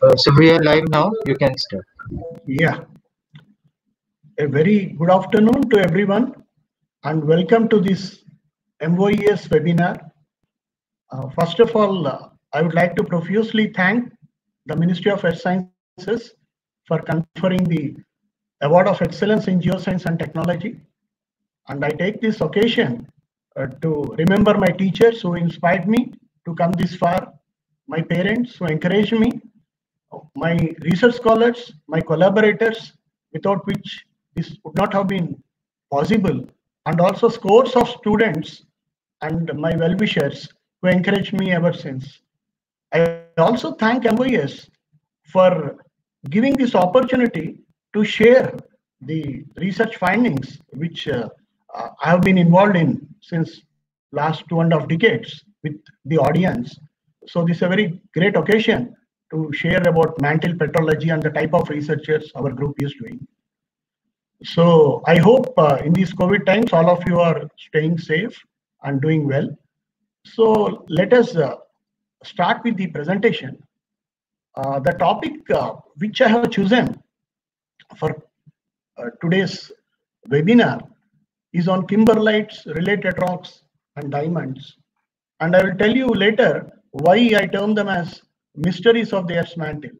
Uh, so we are live now. You can start. Yeah. A very good afternoon to everyone and welcome to this MOES webinar. Uh, first of all, uh, I would like to profusely thank the Ministry of Earth Sciences for conferring the Award of Excellence in Geoscience and Technology. And I take this occasion uh, to remember my teachers who inspired me to come this far, my parents who encouraged me, my research scholars, my collaborators, without which this would not have been possible, and also scores of students and my well-wishers who encouraged me ever since. I also thank MOES for giving this opportunity to share the research findings which uh, uh, I have been involved in since last two and a half decades with the audience. So this is a very great occasion to share about mantle petrology and the type of researchers our group is doing. So I hope uh, in these COVID times, all of you are staying safe and doing well. So let us uh, start with the presentation. Uh, the topic uh, which I have chosen for uh, today's webinar is on kimberlites, related rocks, and diamonds. And I will tell you later why I term them as mysteries of the Earth's mantle.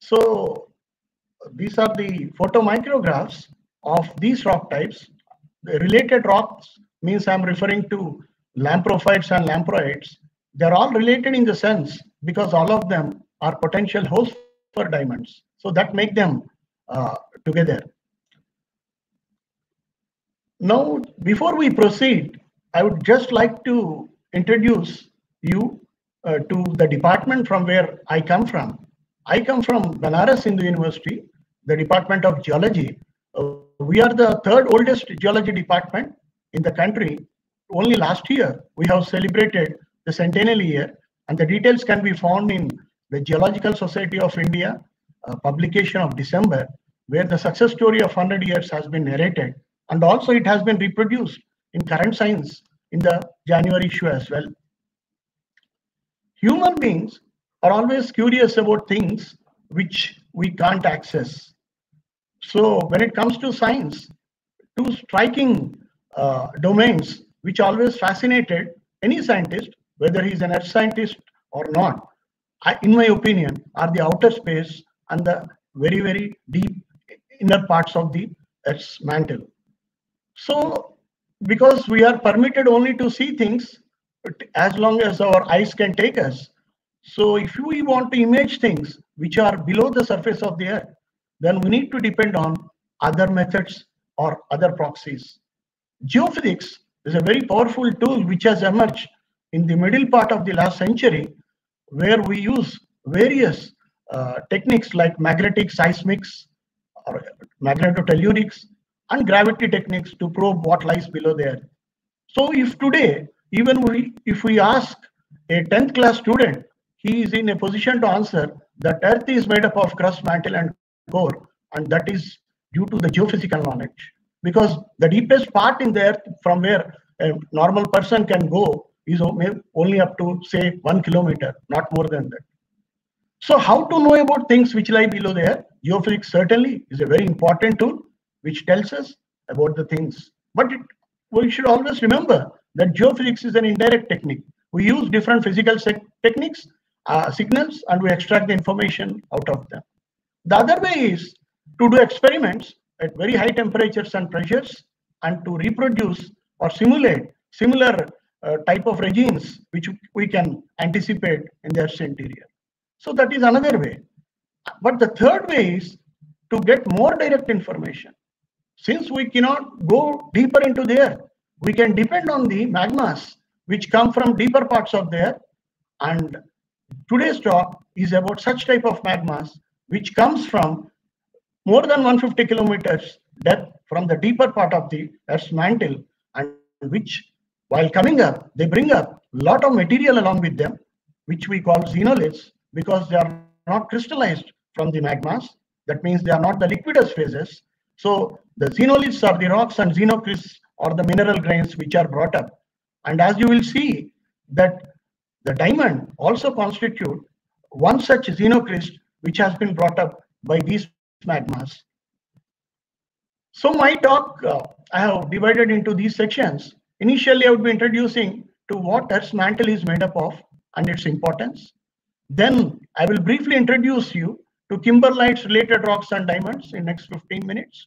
So these are the photomicrographs of these rock types. The related rocks means I'm referring to lamprophyres and lamproites. They're all related in the sense because all of them are potential hosts for diamonds. So that make them uh, together. Now, before we proceed, I would just like to introduce you uh, to the department from where I come from. I come from Banaras Hindu University, the Department of Geology. Uh, we are the third oldest geology department in the country. Only last year, we have celebrated the centennial year, and the details can be found in the Geological Society of India uh, publication of December, where the success story of 100 years has been narrated. And also, it has been reproduced in current science in the January issue as well. Human beings are always curious about things which we can't access. So when it comes to science, two striking uh, domains which always fascinated any scientist, whether he's an earth scientist or not, I, in my opinion, are the outer space and the very, very deep inner parts of the earth's mantle. So because we are permitted only to see things as long as our eyes can take us. So if we want to image things which are below the surface of the earth, then we need to depend on other methods or other proxies. Geophysics is a very powerful tool which has emerged in the middle part of the last century, where we use various uh, techniques like magnetic seismics or magnetotellurics and gravity techniques to probe what lies below there. So if today, even we, if we ask a 10th class student, he is in a position to answer that earth is made up of crust, mantle and core and that is due to the geophysical knowledge because the deepest part in the earth from where a normal person can go is only up to say one kilometer, not more than that. So how to know about things which lie below there? Geophysics certainly is a very important tool which tells us about the things. But it, we should always remember that geophysics is an indirect technique. We use different physical techniques, uh, signals, and we extract the information out of them. The other way is to do experiments at very high temperatures and pressures and to reproduce or simulate similar uh, type of regimes which we can anticipate in the Earth's interior. So that is another way. But the third way is to get more direct information. Since we cannot go deeper into the earth, we can depend on the magmas which come from deeper parts of there. And today's talk is about such type of magmas which comes from more than 150 kilometers depth from the deeper part of the Earth's mantle and which while coming up, they bring up a lot of material along with them, which we call xenoliths because they are not crystallized from the magmas. That means they are not the liquidus phases. So the xenoliths are the rocks and xenocrysts are the mineral grains which are brought up. And as you will see that the diamond also constitute one such xenocryst which has been brought up by these magmas. So my talk, uh, I have divided into these sections. Initially, I would be introducing to what Earth's mantle is made up of and its importance. Then I will briefly introduce you to kimberlites related rocks and diamonds in next 15 minutes.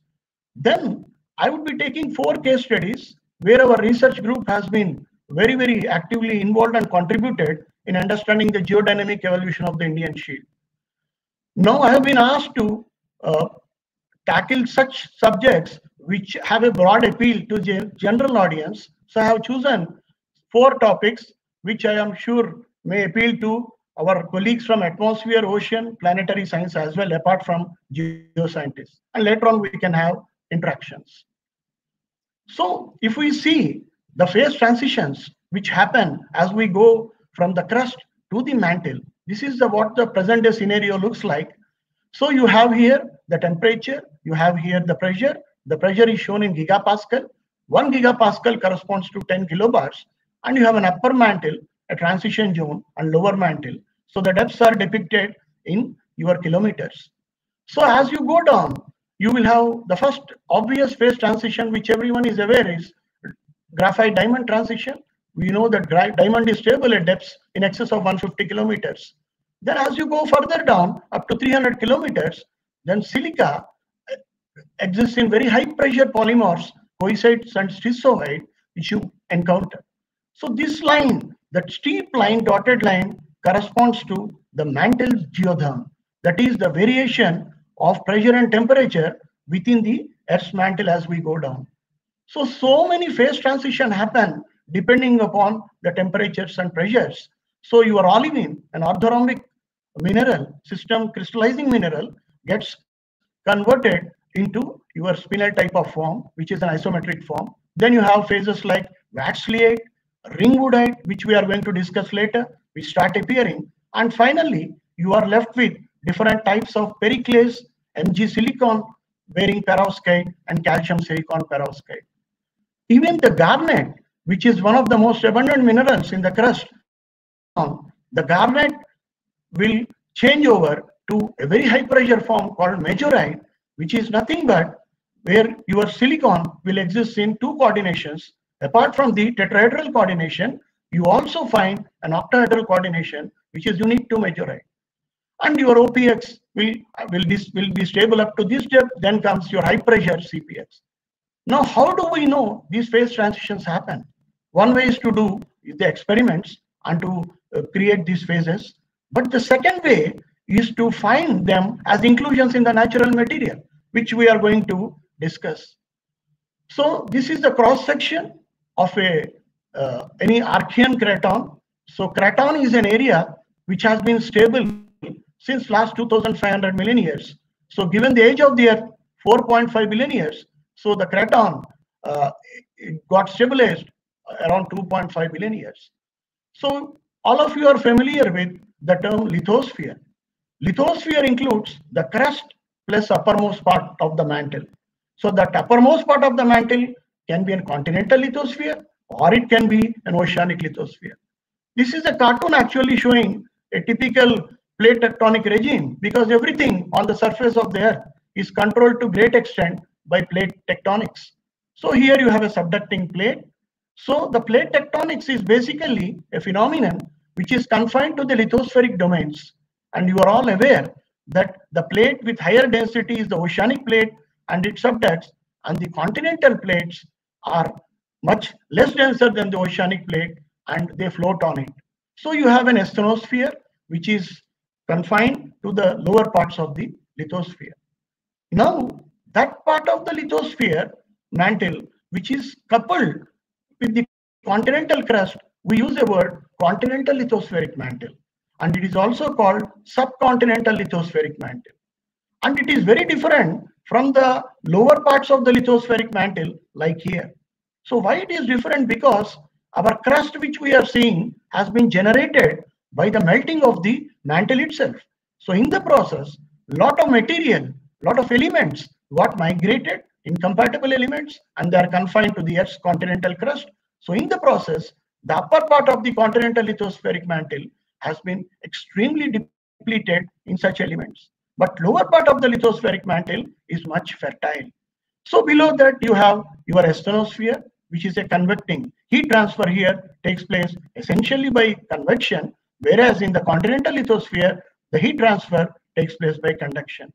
Then I would be taking four case studies where our research group has been very, very actively involved and contributed in understanding the geodynamic evolution of the Indian shield. Now I have been asked to uh, tackle such subjects which have a broad appeal to the general audience. So I have chosen four topics which I am sure may appeal to our colleagues from atmosphere, ocean, planetary science as well, apart from geoscientists. And later on, we can have interactions. So if we see the phase transitions which happen as we go from the crust to the mantle, this is the, what the present day scenario looks like. So you have here the temperature, you have here the pressure. The pressure is shown in gigapascal. One gigapascal corresponds to 10 kilobars. And you have an upper mantle, a transition zone, and lower mantle. So the depths are depicted in your kilometers. So as you go down, you will have the first obvious phase transition, which everyone is aware is graphite diamond transition. We know that diamond is stable at depths in excess of 150 kilometers. Then as you go further down, up to 300 kilometers, then silica exists in very high pressure polymorphs, coesite and stishovite, which you encounter. So this line, that steep line, dotted line, corresponds to the mantle geotherm. That is the variation of pressure and temperature within the Earth's mantle as we go down. So, so many phase transition happen depending upon the temperatures and pressures. So your olivine, an orthorhombic mineral, system crystallizing mineral, gets converted into your spinel type of form, which is an isometric form. Then you have phases like wadsleyite, ringwoodite, which we are going to discuss later, which start appearing. And finally, you are left with different types of periclase, Mg silicon bearing perovskite and calcium silicon perovskite. Even the garnet, which is one of the most abundant minerals in the crust, the garnet will change over to a very high pressure form called majorite, which is nothing but where your silicon will exist in two coordinations. Apart from the tetrahedral coordination, you also find an octahedral coordination, which is unique to majorite and your OPX will, will, be, will be stable up to this depth, then comes your high pressure CPX. Now, how do we know these phase transitions happen? One way is to do the experiments and to uh, create these phases. But the second way is to find them as inclusions in the natural material, which we are going to discuss. So this is the cross section of a uh, any Archean craton. So craton is an area which has been stable since last 2500 million years. So given the age of the Earth, 4.5 billion years, so the craton uh, got stabilized around 2.5 billion years. So all of you are familiar with the term lithosphere. Lithosphere includes the crust plus uppermost part of the mantle. So that uppermost part of the mantle can be a continental lithosphere or it can be an oceanic lithosphere. This is a cartoon actually showing a typical plate tectonic regime because everything on the surface of the earth is controlled to great extent by plate tectonics. So here you have a subducting plate. So the plate tectonics is basically a phenomenon which is confined to the lithospheric domains. And you are all aware that the plate with higher density is the oceanic plate and its subducts and the continental plates are much less denser than the oceanic plate and they float on it. So you have an asthenosphere which is confined to the lower parts of the lithosphere. Now, that part of the lithosphere mantle, which is coupled with the continental crust, we use the word continental lithospheric mantle. And it is also called subcontinental lithospheric mantle. And it is very different from the lower parts of the lithospheric mantle, like here. So why it is different? Because our crust, which we are seeing, has been generated by the melting of the mantle itself. So in the process, lot of material, lot of elements got migrated, incompatible elements, and they are confined to the Earth's continental crust. So in the process, the upper part of the continental lithospheric mantle has been extremely depleted in such elements. But lower part of the lithospheric mantle is much fertile. So below that you have your asthenosphere, which is a convecting. Heat transfer here takes place essentially by convection, whereas in the continental lithosphere, the heat transfer takes place by conduction.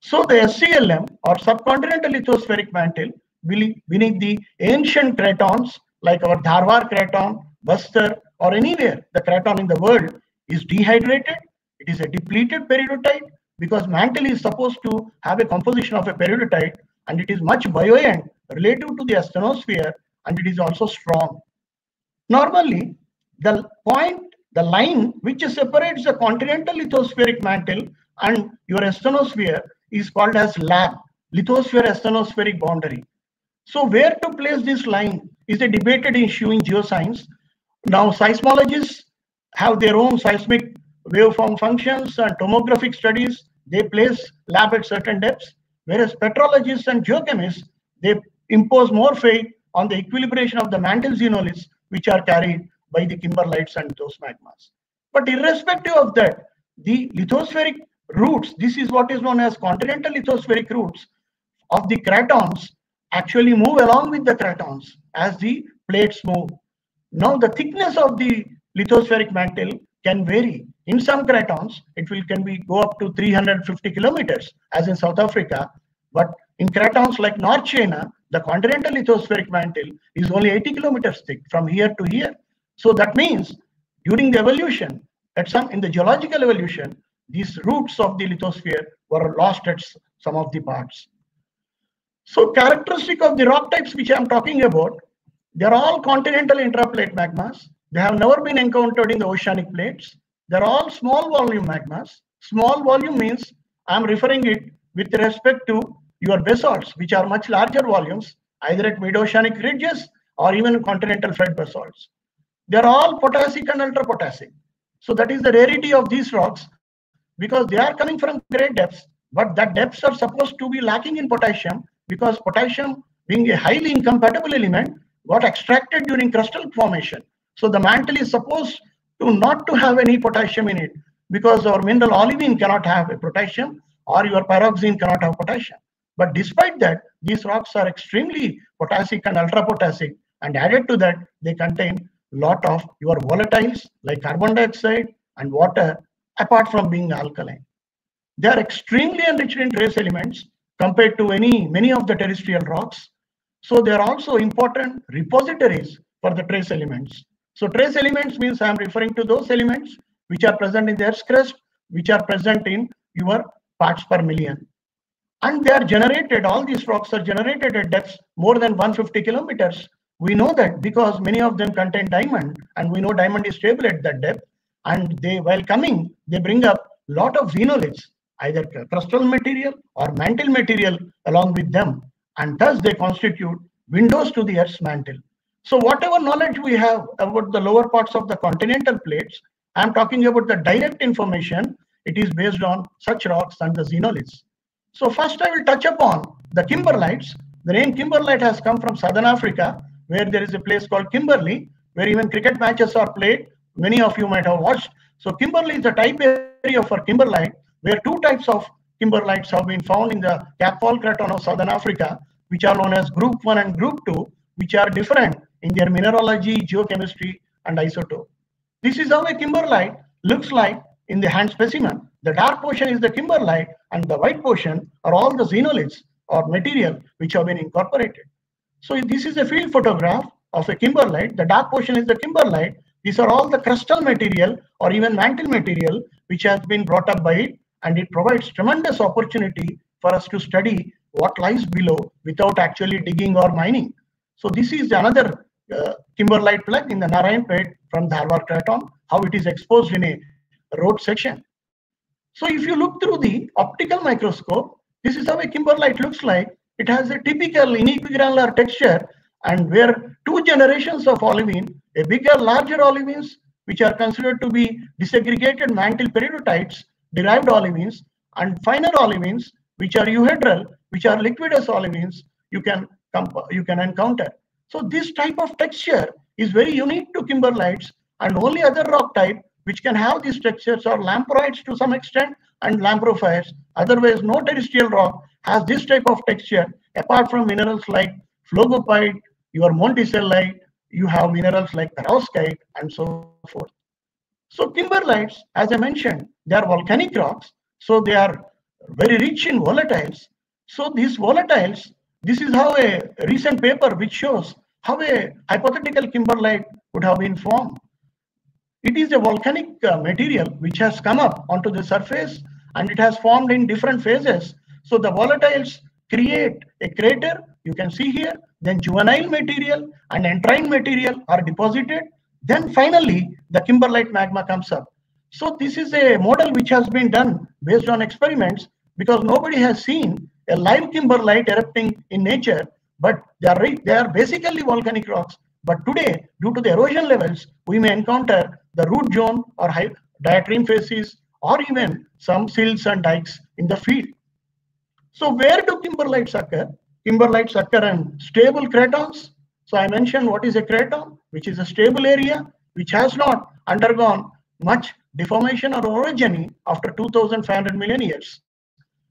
So the SCLM or subcontinental lithospheric mantle beneath the ancient cratons like our Dharwar craton, Bastar or anywhere the craton in the world is dehydrated. It is a depleted peridotite because mantle is supposed to have a composition of a peridotite and it is much buoyant relative to the asthenosphere and it is also strong. Normally, the point, the line which separates the continental lithospheric mantle and your asthenosphere is called as lab, lithosphere asthenospheric boundary. So where to place this line is a debated issue in geoscience. Now seismologists have their own seismic waveform functions and tomographic studies. They place lab at certain depths, whereas petrologists and geochemists, they impose more faith on the equilibration of the mantle xenoliths, which are carried by the kimberlites and those magmas. But irrespective of that, the lithospheric roots, this is what is known as continental lithospheric roots of the cratons actually move along with the cratons as the plates move. Now the thickness of the lithospheric mantle can vary. In some cratons, it will can be go up to 350 kilometers, as in South Africa. But in cratons like North China, the continental lithospheric mantle is only 80 kilometers thick from here to here. So that means during the evolution, at some in the geological evolution, these roots of the lithosphere were lost at some of the parts. So characteristic of the rock types which I am talking about, they are all continental intraplate magmas. They have never been encountered in the oceanic plates. They're all small volume magmas. Small volume means I'm referring it with respect to your basalts, which are much larger volumes, either at mid-oceanic ridges or even continental fed basalts. They're all potassic and ultrapotassic. So that is the rarity of these rocks because they are coming from great depths, but that depths are supposed to be lacking in potassium because potassium being a highly incompatible element got extracted during crustal formation. So the mantle is supposed to not to have any potassium in it because our mineral olivine cannot have a potassium or your pyroxene cannot have potassium. But despite that, these rocks are extremely potassic and ultrapotassic and added to that, they contain lot of your volatiles like carbon dioxide and water apart from being alkaline. They are extremely enriched in trace elements compared to any many of the terrestrial rocks. So they are also important repositories for the trace elements. So trace elements means I am referring to those elements which are present in the Earth's crust, which are present in your parts per million. And they are generated, all these rocks are generated at depths more than 150 kilometers. We know that because many of them contain diamond and we know diamond is stable at that depth. And they, while coming, they bring up lot of xenoliths either crustal material or mantle material along with them. And thus they constitute windows to the Earth's mantle. So whatever knowledge we have about the lower parts of the continental plates, I'm talking about the direct information. It is based on such rocks and the xenoliths. So first I will touch upon the kimberlites. The name kimberlite has come from Southern Africa, where there is a place called Kimberley, where even cricket matches are played. Many of you might have watched. So Kimberley is a type area for kimberlite where two types of kimberlites have been found in the Kaapvaal Craton of Southern Africa, which are known as Group 1 and Group 2, which are different in their mineralogy, geochemistry, and isotope. This is how a kimberlite looks like in the hand specimen. The dark portion is the kimberlite, and the white portion are all the xenoliths or material which have been incorporated. So this is a field photograph of a kimberlite. The dark portion is the kimberlite. These are all the crustal material or even mantle material which has been brought up by it and it provides tremendous opportunity for us to study what lies below without actually digging or mining. So this is another uh, kimberlite plug in the Narayanpet from the Dharwar Craton, how it is exposed in a road section. So if you look through the optical microscope, this is how a kimberlite looks like. It has a typical inequigranular texture and where two generations of olivine, a bigger, larger olivines, which are considered to be disaggregated mantle peridotites, derived olivines and finer olivines, which are euhedral, which are liquidus olivines, you can you can encounter. So this type of texture is very unique to kimberlites and only other rock type which can have these textures are lamproites to some extent and lamprophyres. Otherwise, no terrestrial rock has this type of texture apart from minerals like phlogopite, your monticellite, you have minerals like perovskite and so forth. So kimberlites, as I mentioned, they are volcanic rocks. So they are very rich in volatiles. So these volatiles, this is how a recent paper which shows how a hypothetical kimberlite would have been formed. It is a volcanic uh, material which has come up onto the surface and it has formed in different phases. So the volatiles create a crater, you can see here, then juvenile material and entrine material are deposited. Then finally, the kimberlite magma comes up. So this is a model which has been done based on experiments because nobody has seen a live kimberlite erupting in nature, but they are, they are basically volcanic rocks. But today, due to the erosion levels, we may encounter the root zone or diatreme facies or even some sills and dikes in the field. So where do kimberlites occur? Kimberlites occur in stable cratons. So I mentioned what is a craton, which is a stable area which has not undergone much deformation or orogeny after 2500 million years.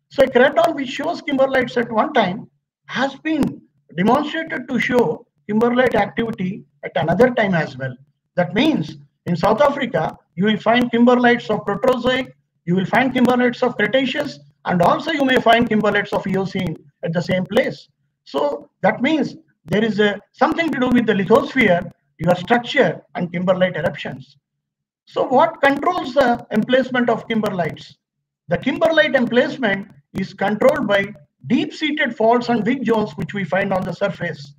So a craton which shows kimberlites at one time has been demonstrated to show kimberlite activity at another time as well. That means in South Africa, you will find kimberlites of Proterozoic, you will find kimberlites of Cretaceous, and also you may find kimberlites of Eocene at the same place. So that means there is a, something to do with the lithosphere, your structure, and kimberlite eruptions. So what controls the emplacement of kimberlites? The kimberlite emplacement is controlled by deep-seated faults and weak zones which we find on the surface.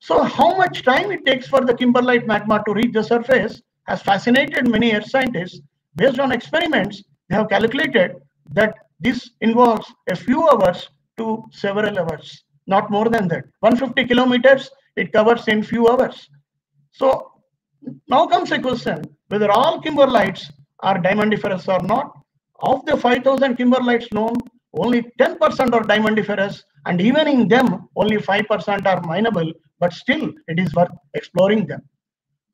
So how much time it takes for the kimberlite magma to reach the surface has fascinated many earth scientists. Based on experiments, they have calculated that this involves a few hours to several hours, not more than that. 150 kilometers, it covers in few hours. So now comes a question, whether all kimberlites are diamondiferous or not. Of the 5000 kimberlites known, only 10% are diamondiferous and even in them, only 5% are mineable, but still it is worth exploring them.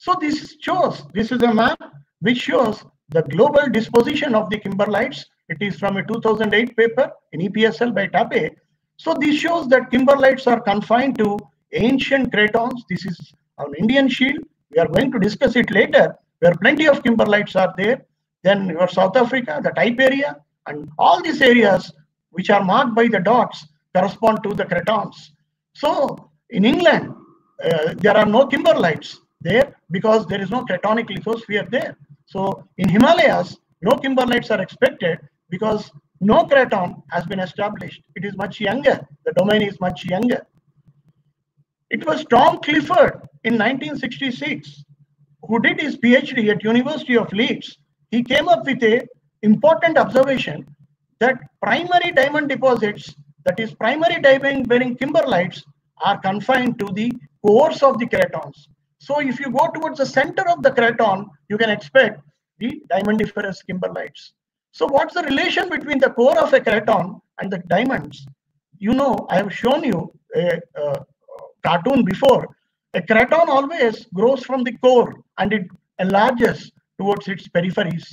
So this shows, this is a map which shows the global disposition of the kimberlites. It is from a 2008 paper in EPSL by Tappe. So this shows that kimberlites are confined to ancient cratons. This is an Indian shield. We are going to discuss it later, where plenty of kimberlites are there. Then your South Africa, the type area, and all these areas which are marked by the dots correspond to the cratons. So in England, uh, there are no kimberlites there because there is no cratonic lithosphere there. So in Himalayas, no kimberlites are expected because no craton has been established. It is much younger. The domain is much younger. It was Tom Clifford in 1966 who did his PhD at University of Leeds. He came up with a important observation that primary diamond deposits, that is primary diamond bearing kimberlites are confined to the cores of the cratons. So if you go towards the center of the craton, you can expect the diamondiferous kimberlites. So what's the relation between the core of a craton and the diamonds? You know, I have shown you a, cartoon before. A craton always grows from the core and it enlarges towards its peripheries.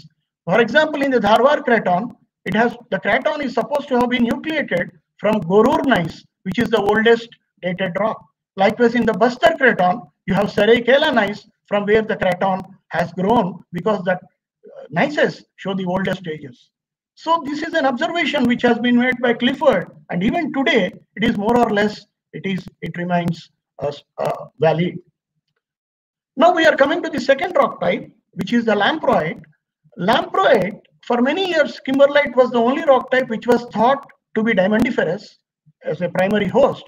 For example, in the Dharwar craton, it has the craton is supposed to have been nucleated from Gorur gneiss, which is the oldest dated rock. Likewise, in the Bastar craton, you have Seraikela gneiss from where the craton has grown because that uh, gneisses show the oldest ages. So this is an observation which has been made by Clifford, and even today it is more or less it is it remains uh, uh, valid. Now we are coming to the second rock type, which is the lamproite. Lamproite, for many years, kimberlite was the only rock type which was thought to be diamondiferous as a primary host.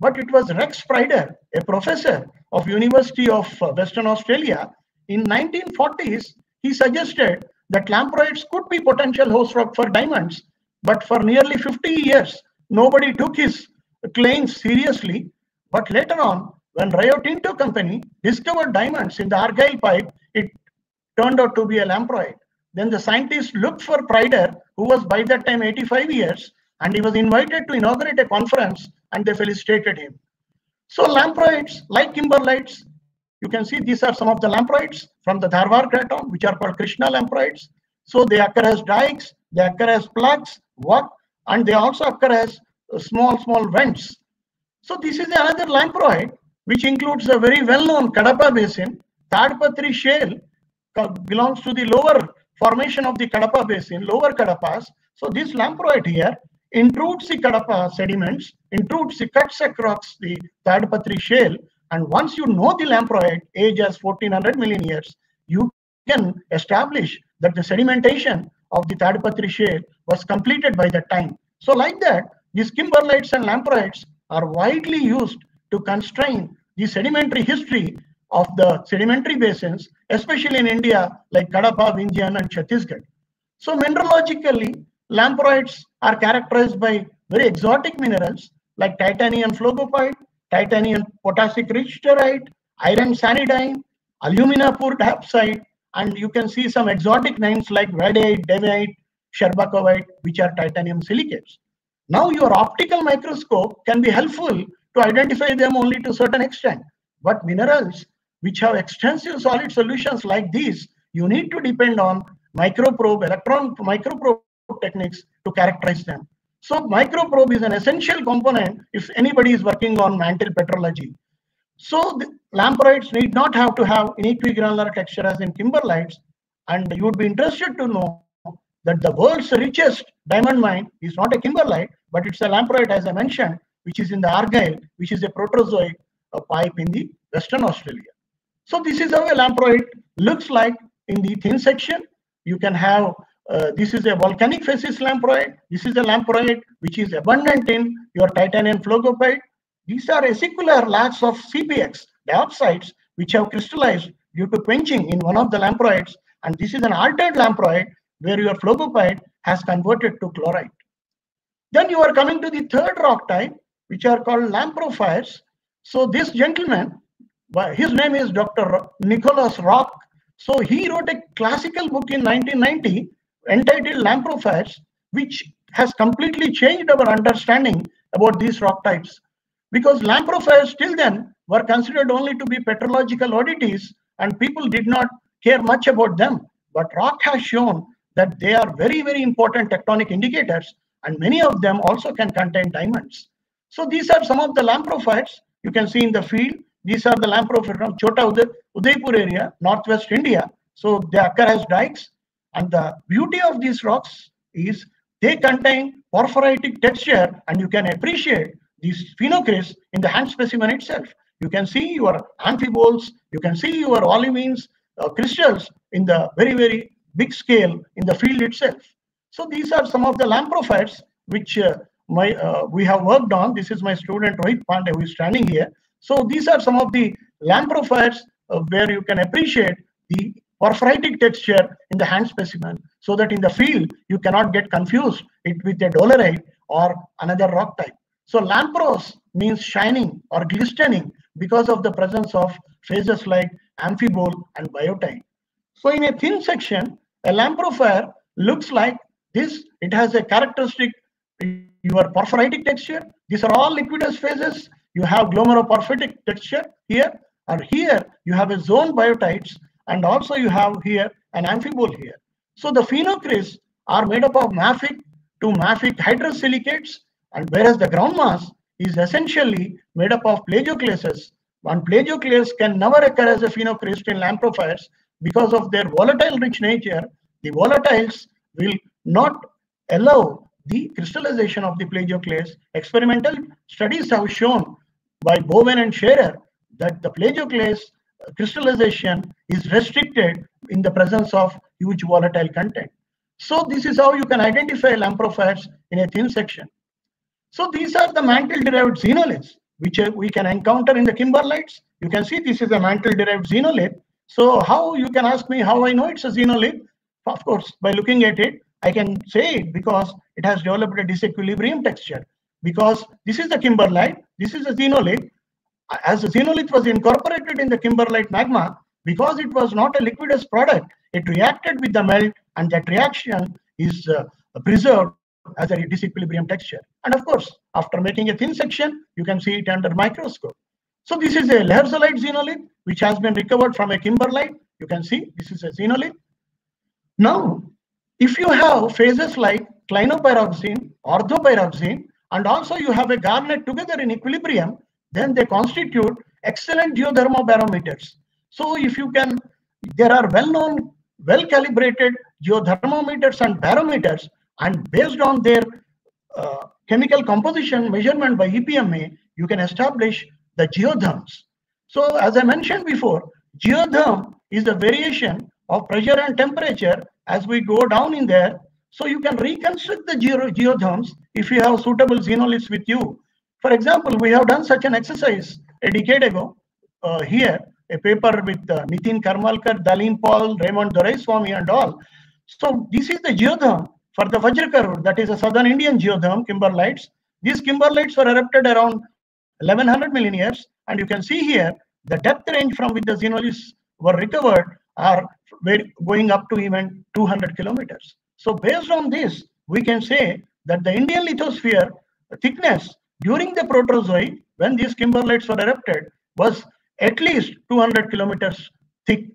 But it was Rex Prider, a professor of University of uh, Western Australia, in 1940s, he suggested that lamproites could be potential host rock for diamonds. But for nearly 50 years, nobody took his claims seriously. But later on, when Rio Tinto company discovered diamonds in the Argyle pipe, it turned out to be a lamproite. Then the scientists looked for Prider, who was by that time 85 years, and he was invited to inaugurate a conference and they felicitated him. So lamproites, like kimberlites, you can see these are some of the lamproites from the Dharwar craton, which are called Krishna lamproites. So they occur as dikes, they occur as plugs, what, and they also occur as uh, small, small vents. So this is another lamproite, which includes a very well-known Kadapa basin. Tadpatri shale belongs to the lower formation of the Kadapa basin, lower Kadapas. So this lamproite here intrudes the Kadapa sediments, intrudes the cuts across the Tadpatri shale. And once you know the lamproite, age as 1400 million years, you can establish that the sedimentation of the Tadpatri shale was completed by that time. So like that, these kimberlites and lamproites are widely used to constrain the sedimentary history of the sedimentary basins, especially in India, like Kadapa, Vindhyan, and Chhattisgarh. So mineralogically, lamproites are characterized by very exotic minerals like titanium phlogopite, titanium potassic richterite, iron sanidine, alumina poor diopside, and you can see some exotic names like wadeite, devite, shcherbakovite, which are titanium silicates. Now your optical microscope can be helpful to identify them only to a certain extent. But minerals which have extensive solid solutions like these, you need to depend on microprobe, electron microprobe techniques to characterize them. So microprobe is an essential component if anybody is working on mantle petrology. So the lamproites need not have to have inequigranular texture as in kimberlites. And you would be interested to know that the world's richest diamond mine is not a kimberlite, but it's a lamproite, as I mentioned, which is in the Argyle, which is a protozoic a pipe in the Western Australia. So this is how a lamproite looks like in the thin section. You can have, uh, this is a volcanic facies lamproite. This is a lamproite which is abundant in your titanium phlogopite. These are acicular lacs of CPX, diopsides, which have crystallized due to quenching in one of the lamproites. And this is an altered lamproite where your phlogopite has converted to chlorite. Then you are coming to the third rock type, which are called lamprophyres. So this gentleman, his name is Dr. Nicholas Rock. So he wrote a classical book in 1990 entitled Lamprophyres, which has completely changed our understanding about these rock types. Because lamprophyres till then were considered only to be petrological oddities and people did not care much about them. But rock has shown that they are very, very important tectonic indicators and many of them also can contain diamonds. So these are some of the lamprophyres you can see in the field. These are the lamprey from Chota Udaipur area, northwest India. So they occur as dikes. And the beauty of these rocks is they contain porphyritic texture and you can appreciate these phenocrysts in the hand specimen itself. You can see your amphiboles, you can see your olivines, uh, crystals in the very, very big scale in the field itself. So these are some of the lamprophyres which uh, my uh, we have worked on. This is my student Rohit Pandey who is standing here. So these are some of the lamprophyres uh, where you can appreciate the porphyritic texture in the hand specimen so that in the field you cannot get confused it with a dolerite or another rock type. So lampros means shining or glistening because of the presence of phases like amphibole and biotite. So in a thin section, a lamprophyre looks like this. It has a characteristic your porphyritic texture. These are all liquidus phases. You have glomeroporphyritic texture here, or here you have a zone biotites, and also you have here an amphibole here. So the phenocrysts are made up of mafic to mafic hydrosilicates, and whereas the ground mass is essentially made up of plagioclases. And plagioclase can never occur as a phenocryst in lamprophyres because of their volatile rich nature. The volatiles will not allow the crystallization of the plagioclase. Experimental studies have shown by Bowen and Schairer that the plagioclase crystallization is restricted in the presence of huge volatile content. So this is how you can identify lamprophyres in a thin section. So these are the mantle-derived xenoliths, which uh, we can encounter in the kimberlites. You can see this is a mantle-derived xenolith. So how you can ask me how I know it's a xenolith? Of course, by looking at it, I can say it because it has developed a disequilibrium texture. Because this is the kimberlite, this is a xenolith. As the xenolith was incorporated in the kimberlite magma, because it was not a liquidus product, it reacted with the melt and that reaction is uh, preserved as a disequilibrium texture. And of course, after making a thin section, you can see it under microscope. So this is a laterite xenolith which has been recovered from a kimberlite. You can see this is a xenolith. Now, if you have phases like clinopyroxene, orthopyroxene, and also you have a garnet together in equilibrium, then they constitute excellent geothermobarometers. So if you can, there are well-known, well-calibrated geothermometers and barometers, and based on their uh, chemical composition measurement by EPMA, you can establish the geotherms. So as I mentioned before, geotherm is the variation of pressure and temperature as we go down in there. So you can reconstruct the geotherms if you have suitable xenoliths with you. For example, we have done such an exercise a decade ago uh, here, a paper with uh, Nitin Karmalkar, Dalim Paul, Raymond Duraiswami and all. So this is the geotherm for the Vajrakarur, that is a southern Indian geotherm, kimberlites. These kimberlites were erupted around 1100 million years. And you can see here, the depth range from which the xenoliths were recovered are going up to even 200 kilometers. So based on this, we can say that the Indian lithosphere thickness during the Proterozoic, when these kimberlites were erupted, was at least 200 kilometers thick.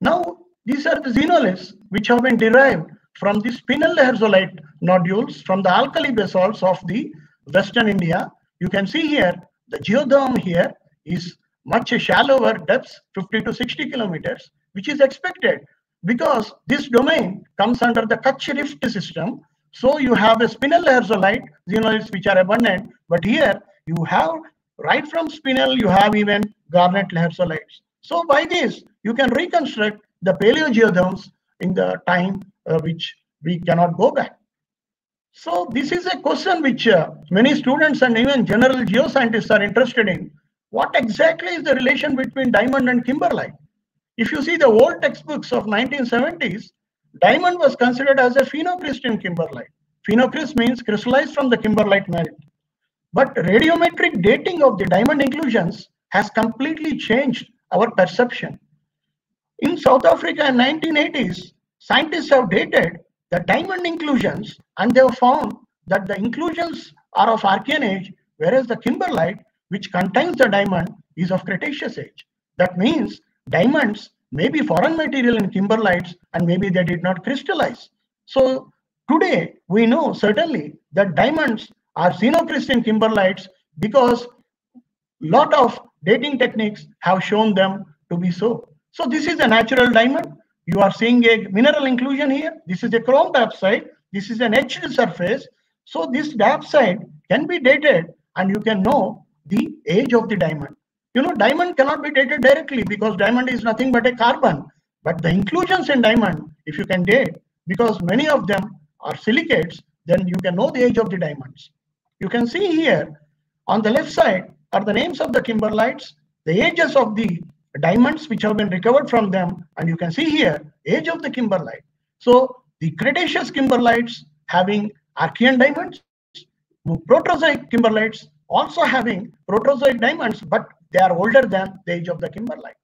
Now, these are the xenoliths which have been derived from the spinel lherzolite nodules from the alkali basalts of the Western India. You can see here, the geotherm here is much shallower depths, 50 to 60 kilometers, which is expected because this domain comes under the Kutch Rift system. So you have a spinel lherzolite xenoliths which are abundant, but here you have right from spinel, you have even garnet lherzolites. So by this, you can reconstruct the paleogeotherms in the time uh, which we cannot go back. So this is a question which uh, many students and even general geoscientists are interested in. What exactly is the relation between diamond and kimberlite? If you see the old textbooks of 1970s, diamond was considered as a phenocrystalline kimberlite. Phenocryst means crystallized from the kimberlite merit. But radiometric dating of the diamond inclusions has completely changed our perception. In South Africa in 1980s, scientists have dated the diamond inclusions and they have found that the inclusions are of Archean age, whereas the kimberlite, which contains the diamond, is of Cretaceous age. That means diamonds may be foreign material in kimberlites and maybe they did not crystallize. So today we know certainly that diamonds are xenocrystalline kimberlites because lot of dating techniques have shown them to be so. So this is a natural diamond. You are seeing a mineral inclusion here. This is a chrome diopside. This is an etched surface. So this diopside can be dated and you can know the age of the diamond. You know, diamond cannot be dated directly because diamond is nothing but a carbon. But the inclusions in diamond, if you can date, because many of them are silicates, then you can know the age of the diamonds. You can see here on the left side are the names of the kimberlites, the ages of the diamonds which have been recovered from them, and you can see here age of the kimberlite. So the Cretaceous kimberlites having Archean diamonds, Proterozoic kimberlites also having Proterozoic diamonds, but they are older than the age of the kimberlite.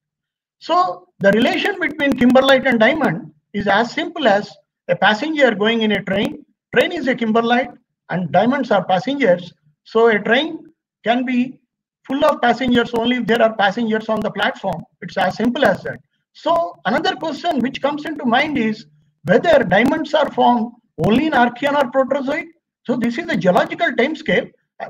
So the relation between kimberlite and diamond is as simple as a passenger going in a train. Train is a kimberlite and diamonds are passengers. So a train can be full of passengers only if there are passengers on the platform. It's as simple as that. So another question which comes into mind is whether diamonds are formed only in Archean or Proterozoic. So this is the geological time scale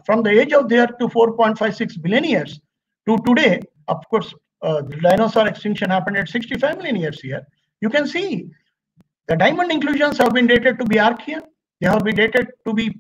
from the age of the Earth to 4.56 billion years to today. Of course, uh, the dinosaur extinction happened at 65 million years here. You can see the diamond inclusions have been dated to be Archean. They have been dated to be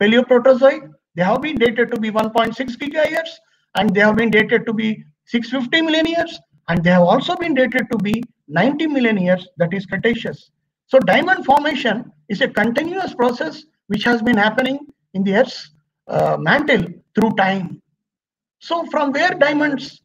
Paleoproterozoic. They have been dated to be 1.6 gigayears and they have been dated to be 650 million years and they have also been dated to be 90 million years that is Cretaceous. So diamond formation is a continuous process which has been happening in the Earth's uh, mantle through time. So from where diamonds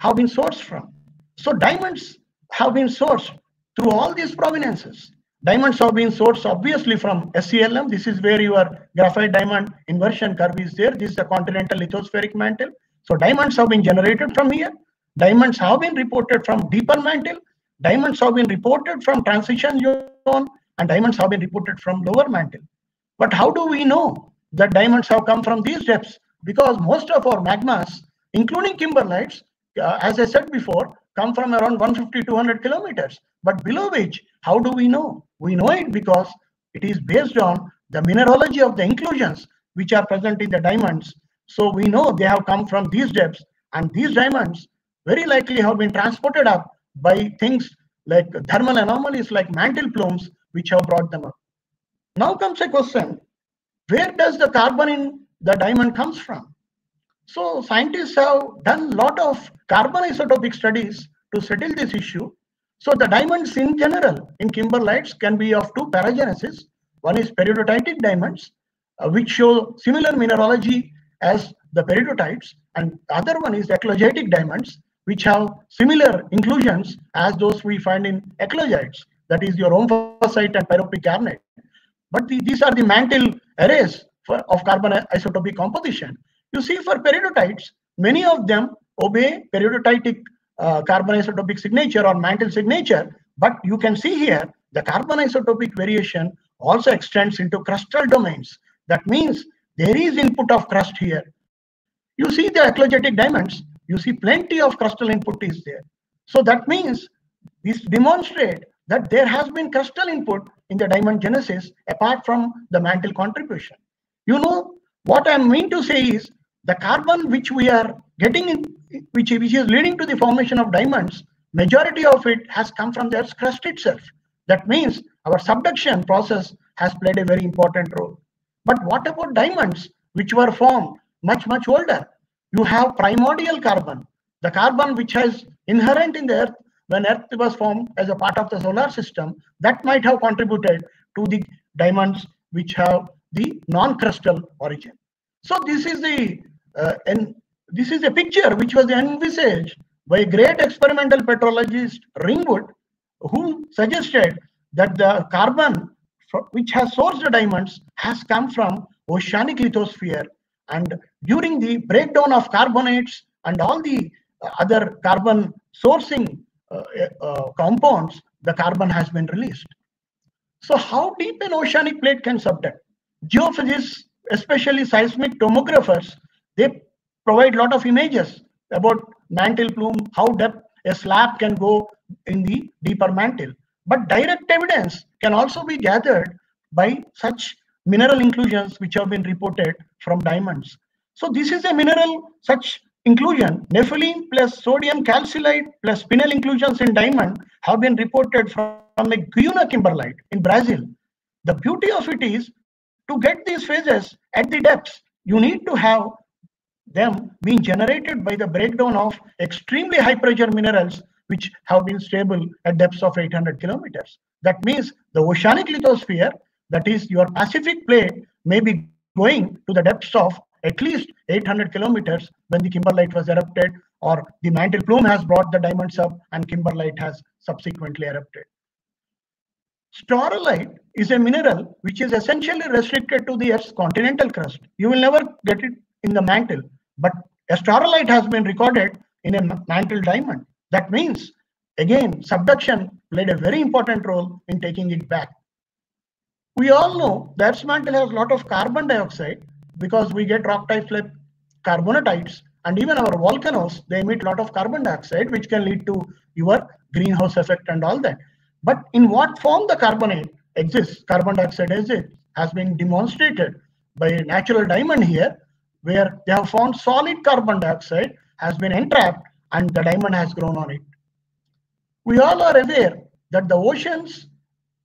have been sourced from? So diamonds have been sourced through all these provenances. Diamonds have been sourced obviously from SCLM. This is where your graphite diamond inversion curve is there. This is the continental lithospheric mantle. So diamonds have been generated from here. Diamonds have been reported from deeper mantle. Diamonds have been reported from transition zone and diamonds have been reported from lower mantle. But how do we know that diamonds have come from these depths? Because most of our magmas including kimberlites, uh, as I said before, come from around 150 200 kilometers. But below which, how do we know? We know it because it is based on the mineralogy of the inclusions which are present in the diamonds. So we know they have come from these depths, and these diamonds very likely have been transported up by things like thermal anomalies like mantle plumes, which have brought them up. Now comes a question where does the carbon in the diamond comes from? So scientists have done lot of carbon isotopic studies to settle this issue. So the diamonds in general in kimberlites can be of two paragenesis. One is peridotitic diamonds, uh, which show similar mineralogy as the peridotites, and the other one is eclogitic diamonds, which have similar inclusions as those we find in eclogites, that is your omphacite and pyropic garnet. But the, these are the mantle arrays for, of carbon isotopic composition. You see, for peridotites, many of them obey peridotitic uh, carbon isotopic signature or mantle signature. But you can see here the carbon isotopic variation also extends into crustal domains. That means there is input of crust here. You see the eclogitic diamonds, you see plenty of crustal input is there. So that means this demonstrate that there has been crustal input in the diamond genesis apart from the mantle contribution. You know, what I mean to say is the carbon which we are getting in, which, which is leading to the formation of diamonds, majority of it has come from the Earth's crust itself. That means our subduction process has played a very important role. But what about diamonds which were formed much, much older? You have primordial carbon, the carbon which has inherent in the Earth when Earth was formed as a part of the solar system, that might have contributed to the diamonds which have the non-crustal origin. So this is the uh, this is a picture which was envisaged by great experimental petrologist Ringwood, who suggested that the carbon which has sourced the diamonds has come from oceanic lithosphere. And during the breakdown of carbonates and all the other carbon sourcing uh, uh, compounds, the carbon has been released. So how deep an oceanic plate can subduct? Geophysicists, especially seismic tomographers, they provide lot of images about mantle plume, how depth a slab can go in the deeper mantle. But direct evidence can also be gathered by such mineral inclusions which have been reported from diamonds. So this is a mineral such inclusion, nepheline plus sodium calcite plus spinel inclusions in diamond have been reported from a Juina kimberlite in Brazil. The beauty of it is to get these phases at the depths, you need to have them being generated by the breakdown of extremely high pressure minerals which have been stable at depths of 800 kilometers. That means the oceanic lithosphere, that is your Pacific plate, may be going to the depths of at least 800 kilometers when the kimberlite was erupted or the mantle plume has brought the diamonds up and kimberlite has subsequently erupted. Staurolite is a mineral which is essentially restricted to the Earth's continental crust. You will never get it in the mantle, but staurolite has been recorded in a mantle diamond. That means, again, subduction played a very important role in taking it back. We all know that Earth's mantle has a lot of carbon dioxide because we get rock types like carbonatites and even our volcanoes, they emit a lot of carbon dioxide, which can lead to your greenhouse effect and all that. But in what form the carbonate exists, carbon dioxide exists, has been demonstrated by natural diamond here, where they have found solid carbon dioxide has been entrapped and the diamond has grown on it. We all are aware that the oceans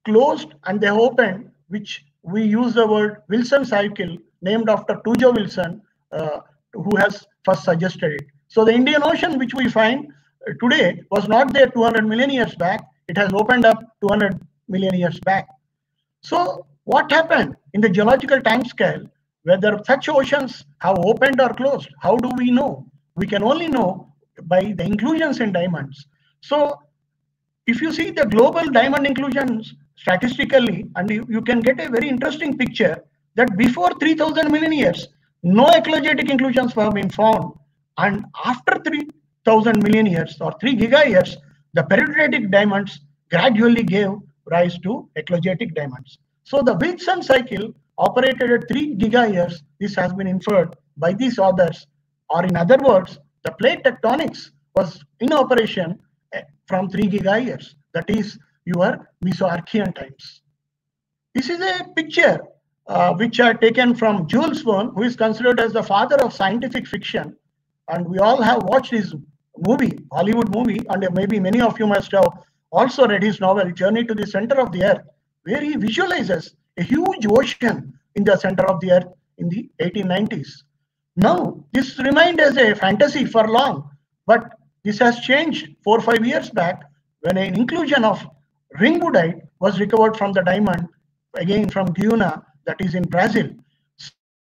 closed and they opened, which we use the word Wilson cycle named after Tuzo Wilson, uh, who has first suggested it. So the Indian Ocean, which we find uh, today, was not there 200 million years back. It has opened up 200 million years back. So what happened in the geological time scale? Whether such oceans have opened or closed, how do we know? We can only know by the inclusions in diamonds. So if you see the global diamond inclusions statistically, and you, you can get a very interesting picture that before 3000 million years, no eclogitic inclusions were been found. And after 3000 million years or 3 giga years, the peridotic diamonds gradually gave rise to eclogitic diamonds. So the Wilson cycle operated at 3 giga years. This has been inferred by these authors. Or in other words, the plate tectonics was in operation eh, from 3 gigayears. That is your Mesoarchean times. This is a picture uh, which are taken from Jules Verne, who is considered as the father of scientific fiction. And we all have watched his movie, Hollywood movie, and maybe many of you must have also read his novel, Journey to the Center of the Earth, where he visualizes a huge ocean in the center of the Earth in the 1890s. Now, this remained as a fantasy for long, but this has changed four or five years back when an inclusion of ringwoodite was recovered from the diamond, again from Juina, that is in Brazil.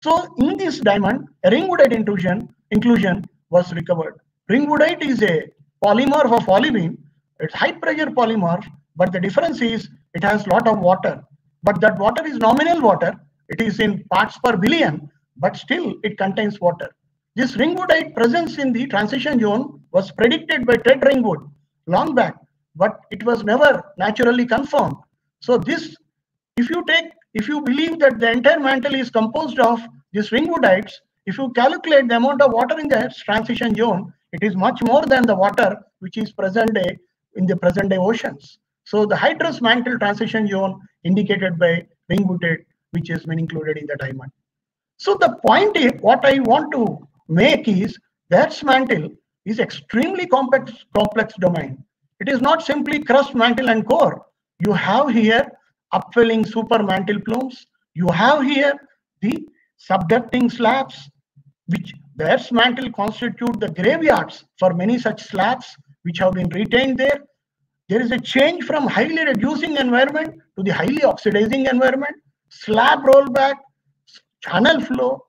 So in this diamond, a ringwoodite inclusion, inclusion was recovered. Ringwoodite is a polymorph of olivine. It's high pressure polymorph, but the difference is it has lot of water. But that water is nominal water. It is in parts per billion, but still it contains water. This ringwoodite presence in the transition zone was predicted by Ted Ringwood long back, but it was never naturally confirmed. So this, if you take, if you believe that the entire mantle is composed of these ringwoodites, if you calculate the amount of water in the transition zone, it is much more than the water which is present day in the present day oceans. So the hydrous mantle transition zone indicated by ring ringwoodite, which has been included in the diamond. So the point is, what I want to make is that mantle is extremely complex, complex domain. It is not simply crust, mantle, and core. You have here upwelling supermantle plumes. You have here the subducting slabs, which the Earth's mantle constitute the graveyards for many such slabs which have been retained there. There is a change from highly reducing environment to the highly oxidizing environment, slab rollback, channel flow.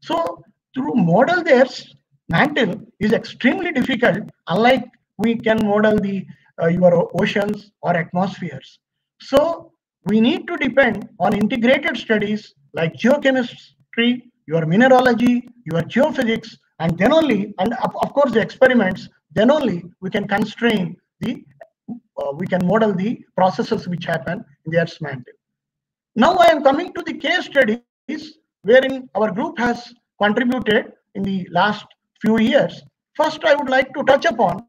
So through model the Earth's mantle is extremely difficult, unlike we can model the uh, your oceans or atmospheres. So we need to depend on integrated studies like geochemistry, your mineralogy, your geophysics, and then only, and of course the experiments, then only we can constrain the, uh, we can model the processes which happen in the Earth's mantle. Now I am coming to the case studies wherein our group has contributed in the last few years. First, I would like to touch upon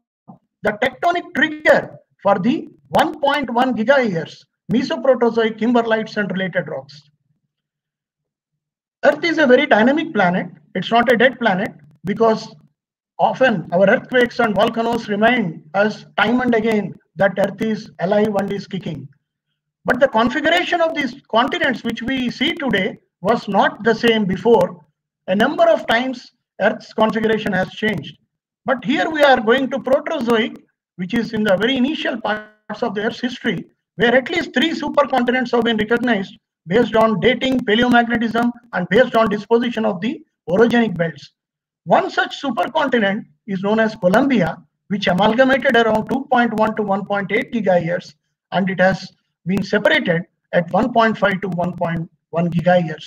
the tectonic trigger for the 1.1 gigayears Mesoproterozoic kimberlites and related rocks. Earth is a very dynamic planet. It's not a dead planet because often our earthquakes and volcanoes remind us time and again that Earth is alive and is kicking. But the configuration of these continents which we see today was not the same before. A number of times Earth's configuration has changed. But here we are going to Proterozoic, which is in the very initial parts of the Earth's history, where at least three supercontinents have been recognized based on dating, paleomagnetism, and based on disposition of the orogenic belts. One such supercontinent is known as Columbia, which amalgamated around 2.1 to 1.8 gigayears, and it has been separated at 1.5 to 1.1 gigayears.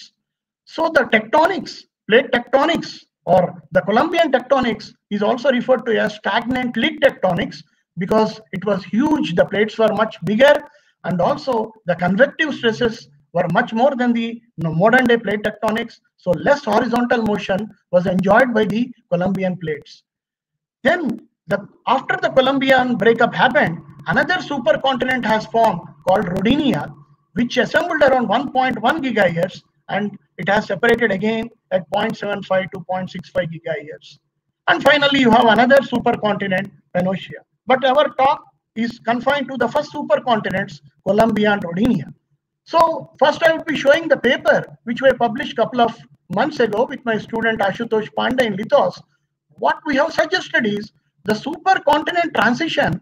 So the tectonics, plate tectonics, or the Columbian tectonics is also referred to as stagnant lid tectonics because it was huge. The plates were much bigger and also the convective stresses were much more than the modern day plate tectonics. So less horizontal motion was enjoyed by the Columbian plates. Then the, after the Columbian breakup happened, another supercontinent has formed called Rodinia, which assembled around 1.1 gigayears and it has separated again at 0.75 to 0.65 gigayears. And finally, you have another supercontinent, Pannotia. But our talk is confined to the first supercontinents, Columbia and Rodinia. So first I will be showing the paper which we published a couple of months ago with my student Ashutosh Pandey in Lithos. What we have suggested is the supercontinent transition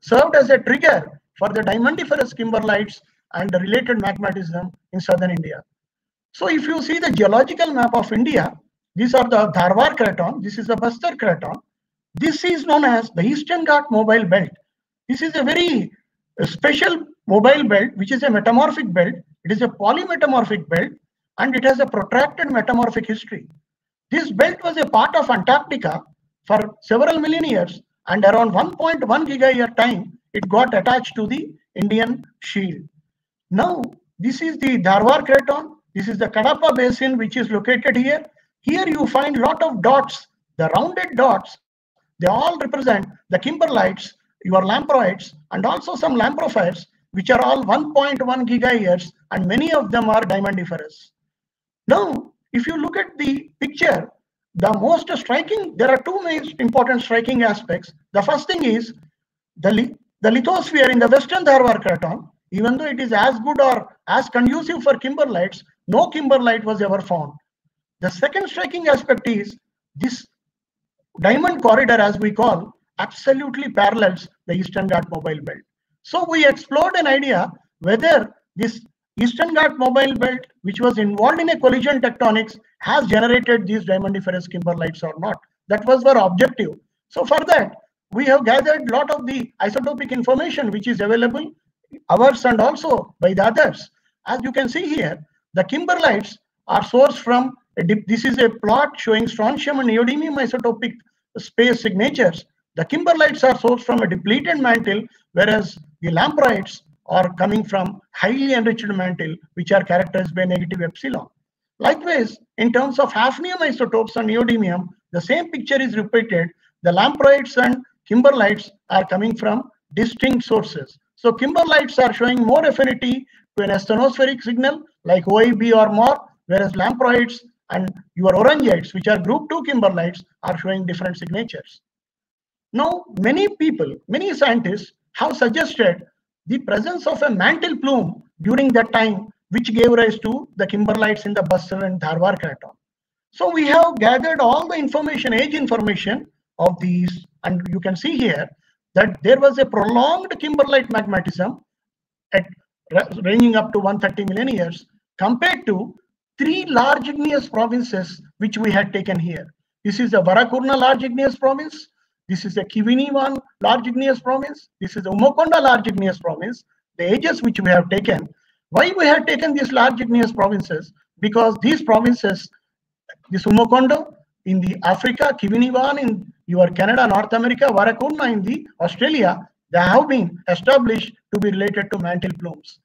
served as a trigger for the diamondiferous kimberlites and the related magmatism in southern India. So if you see the geological map of India, these are the Dharwar Craton, this is the Bastar Craton. This is known as the Eastern Ghat Mobile Belt. This is a very special mobile belt, which is a metamorphic belt. It is a polymetamorphic belt and it has a protracted metamorphic history. This belt was a part of Antarctica for several million years and around 1.1 gigayear time, it got attached to the Indian shield. Now, this is the Dharwar Craton. This is the Kadapa Basin, which is located here. Here you find lot of dots. The rounded dots they all represent the kimberlites, your lamproites, and also some lamprophyres, which are all 1.1 gigayears, and many of them are diamondiferous. Now, if you look at the picture, the most striking, there are two main important striking aspects. The first thing is the, the lithosphere in the western Dharwar Craton, even though it is as good or as conducive for kimberlites, no kimberlite was ever found. The second striking aspect is this diamond corridor, as we call, absolutely parallels the Eastern Ghat mobile belt. So we explored an idea whether this Eastern Ghat mobile belt, which was involved in a collision tectonics, has generated these diamondiferous kimberlites or not. That was our objective. So for that, we have gathered a lot of the isotopic information which is available, ours and also by the others. As you can see here, the kimberlites are sourced from, this is a plot showing strontium and neodymium isotopic space signatures. The kimberlites are sourced from a depleted mantle, whereas the lamproites are coming from highly enriched mantle, which are characterized by negative epsilon. Likewise, in terms of hafnium isotopes and neodymium, the same picture is repeated. The lamproites and kimberlites are coming from distinct sources. So kimberlites are showing more affinity to an asthenospheric signal like OIB or more, whereas lamproites and your orangeites, which are group 2 kimberlites, are showing different signatures. Now, many people, many scientists have suggested the presence of a mantle plume during that time, which gave rise to the kimberlites in the Bastar and Dharwar craton. So we have gathered all the information, age information of these, and you can see here that there was a prolonged kimberlite magmatism at ranging up to 130 million years compared to three large igneous provinces which we had taken here. This is the Warakurna large igneous province, this is a Keweenawan large igneous province. This is the Umkondo large igneous province. The ages which we have taken. Why we have taken these large igneous provinces? Because these provinces, this Umkondo in the Africa, Keweenawan in your Canada, North America, Warakurna in the Australia, they have been established to be related to mantle plumes.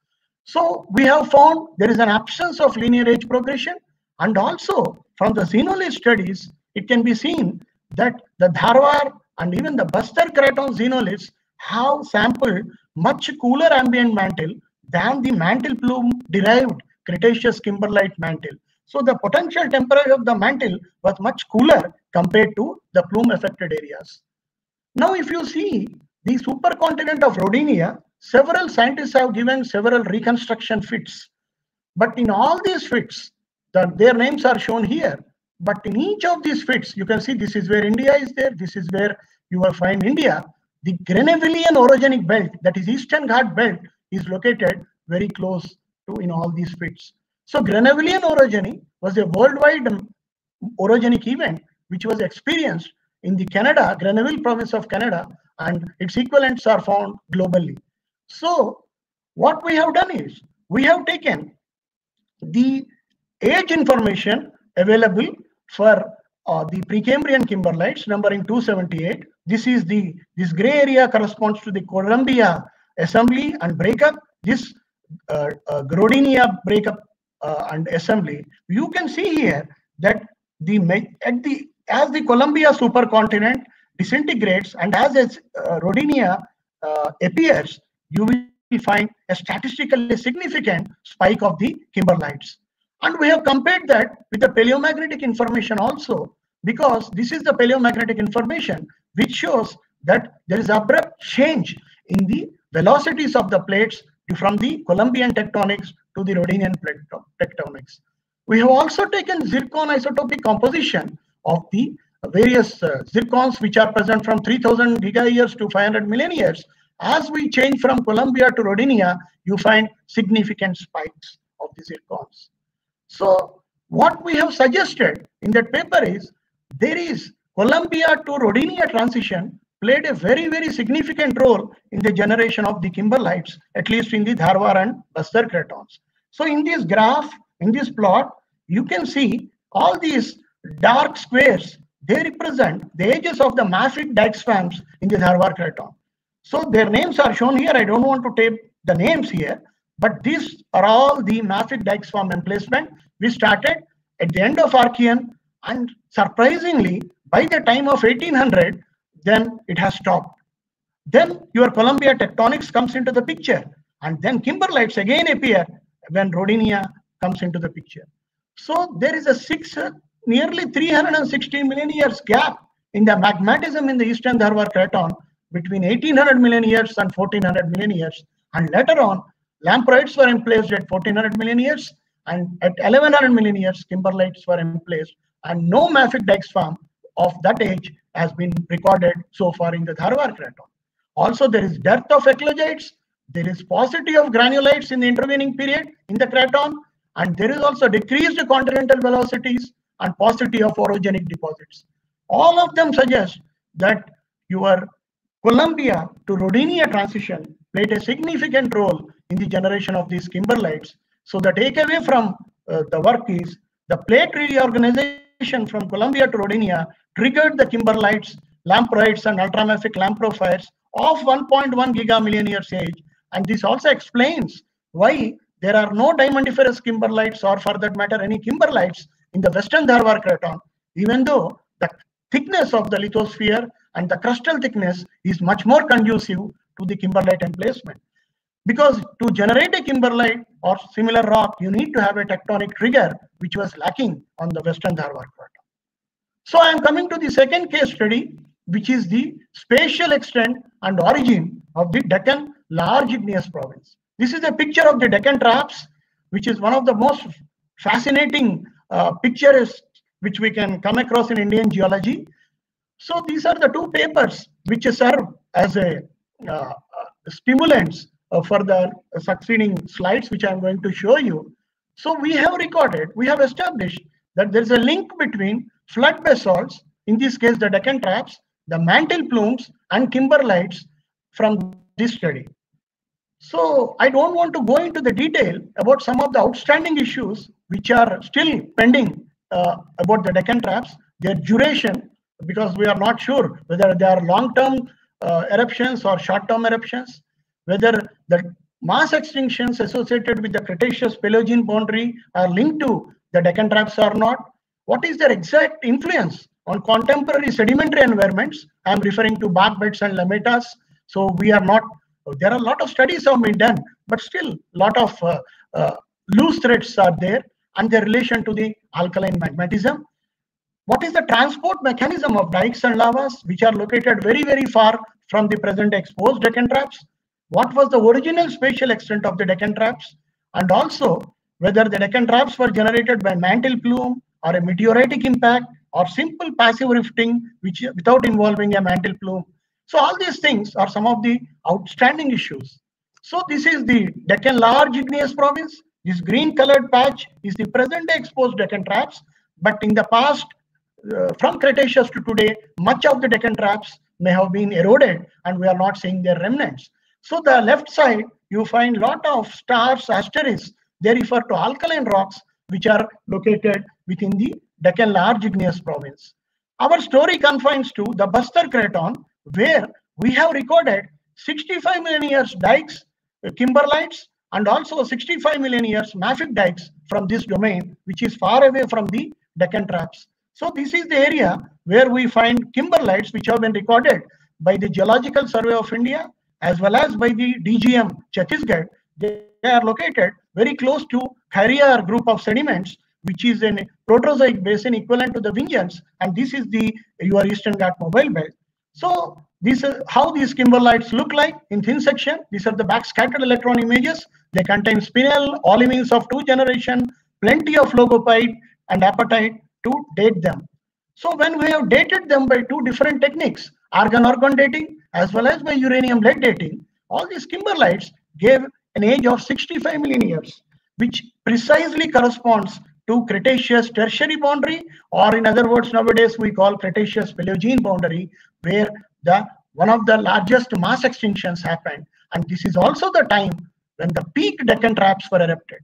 So we have found there is an absence of linear age progression and also from the xenolith studies, it can be seen that the Dharwar and even the Bastar Craton xenoliths have sampled much cooler ambient mantle than the mantle plume derived Cretaceous kimberlite mantle. So the potential temperature of the mantle was much cooler compared to the plume affected areas. Now if you see the supercontinent of Rodinia, several scientists have given several reconstruction fits. But in all these fits, the, their names are shown here. But in each of these fits, you can see this is where India is there. This is where you will find India. The Grenovillian orogenic belt, that is Eastern Ghat belt, is located very close to in all these fits. So Grenovillian orogeny was a worldwide orogenic event which was experienced in the Canada, Grenville province of Canada, and its equivalents are found globally. So what we have done is we have taken the age information available for uh, the Precambrian kimberlites numbering 278. This is the this gray area corresponds to the Columbia assembly and breakup. This uh, uh, Grodinia breakup uh, and assembly. You can see here that the at the as the Columbia supercontinent disintegrates and as its uh, Rodinia uh, appears, you will find a statistically significant spike of the kimberlites. And we have compared that with the paleomagnetic information also, because this is the paleomagnetic information which shows that there is abrupt change in the velocities of the plates from the Columbian tectonics to the Rodinian tectonics. We have also taken zircon isotopic composition of the various uh, zircons which are present from 3000 gigayears to 500 million years. As we change from Columbia to Rodinia, you find significant spikes of the zircons. So what we have suggested in that paper is there is Columbia to Rodinia transition played a very, very significant role in the generation of the kimberlites, at least in the Dharwar and Bastar cratons. So in this graph, in this plot, you can see all these dark squares, they represent the ages of the massive mafic dike swarms in the Dharwar craton. So their names are shown here. I don't want to tape the names here, but these are all the massive mafic dike swarm emplacement. We started at the end of Archean and surprisingly, by the time of 1800, then it has stopped. Then your Columbia tectonics comes into the picture, and then kimberlites again appear when Rodinia comes into the picture. So there is a six, uh, nearly 360 million years gap in the magmatism in the eastern Dharwar Craton between 1800 million years and 1400 million years. And later on, lamproites were emplaced at 1400 million years, and at 1100 million years, kimberlites were emplaced, and no mafic dikes form of that age has been recorded so far in the Dharwar Craton. Also, there is dearth of eclogites, there is paucity of granulites in the intervening period in the Craton, and there is also decreased continental velocities and paucity of orogenic deposits. All of them suggest that your Columbia to Rodinia transition played a significant role in the generation of these kimberlites. So the takeaway from uh, the work is the plate reorganization from Columbia to Rodinia triggered the kimberlites, lamproites, and ultramafic lamprophyres of 1.1 gigamillion years age. And this also explains why there are no diamondiferous kimberlites or for that matter any kimberlites in the western Dharwar Craton, even though the thickness of the lithosphere and the crustal thickness is much more conducive to the kimberlite emplacement. Because to generate a kimberlite or similar rock, you need to have a tectonic trigger, which was lacking on the western Dharwar Craton. So I am coming to the second case study, which is the spatial extent and origin of the Deccan large igneous province. This is a picture of the Deccan traps, which is one of the most fascinating uh, pictures which we can come across in Indian geology. So these are the two papers which serve as a uh, stimulants uh, for the succeeding slides, which I'm going to show you. So we have recorded, we have established that there is a link between flood basalts, in this case the Deccan traps, the mantle plumes and kimberlites from this study. So I don't want to go into the detail about some of the outstanding issues which are still pending uh, about the Deccan traps, their duration, because we are not sure whether they are long-term uh, eruptions or short-term eruptions, whether the mass extinctions associated with the Cretaceous Paleogene boundary are linked to the Deccan traps or not, what is their exact influence on contemporary sedimentary environments? I am referring to bark beds and lametas. So we are not, there are a lot of studies have been done, but still a lot of uh, uh, loose threads are there and their relation to the alkaline magmatism. What is the transport mechanism of dikes and lavas, which are located very, very far from the present exposed Deccan traps? What was the original spatial extent of the Deccan traps? And also, whether the Deccan traps were generated by mantle plume or a meteoritic impact or simple passive rifting which without involving a mantle plume. So all these things are some of the outstanding issues. So this is the Deccan large igneous province. This green colored patch is the present day exposed Deccan traps, but in the past, uh, from Cretaceous to today, much of the Deccan traps may have been eroded and we are not seeing their remnants. So the left side, you find lot of stars, asterisks. They refer to alkaline rocks which are located within the Deccan large igneous province. Our story confines to the Bastar Craton, where we have recorded 65 million years dikes, uh, kimberlites, and also 65 million years mafic dikes from this domain, which is far away from the Deccan traps. So this is the area where we find kimberlites, which have been recorded by the Geological Survey of India, as well as by the DGM Chhattisgarh. They are located very close to Khariar group of sediments, which is a Proterozoic basin equivalent to the Vindhyans, and this is the your Eastern Ghat mobile belt. So this is how these kimberlites look like in thin section. These are the back scattered electron images. They contain spinel, olivines of two generation, plenty of phlogopite and apatite to date them. So when we have dated them by two different techniques, argon-argon dating as well as by uranium lead dating, all these kimberlites gave an age of 65 million years, which precisely corresponds to Cretaceous tertiary boundary, or in other words, nowadays we call Cretaceous Paleogene boundary, where the one of the largest mass extinctions happened. And this is also the time when the peak Deccan traps were erupted.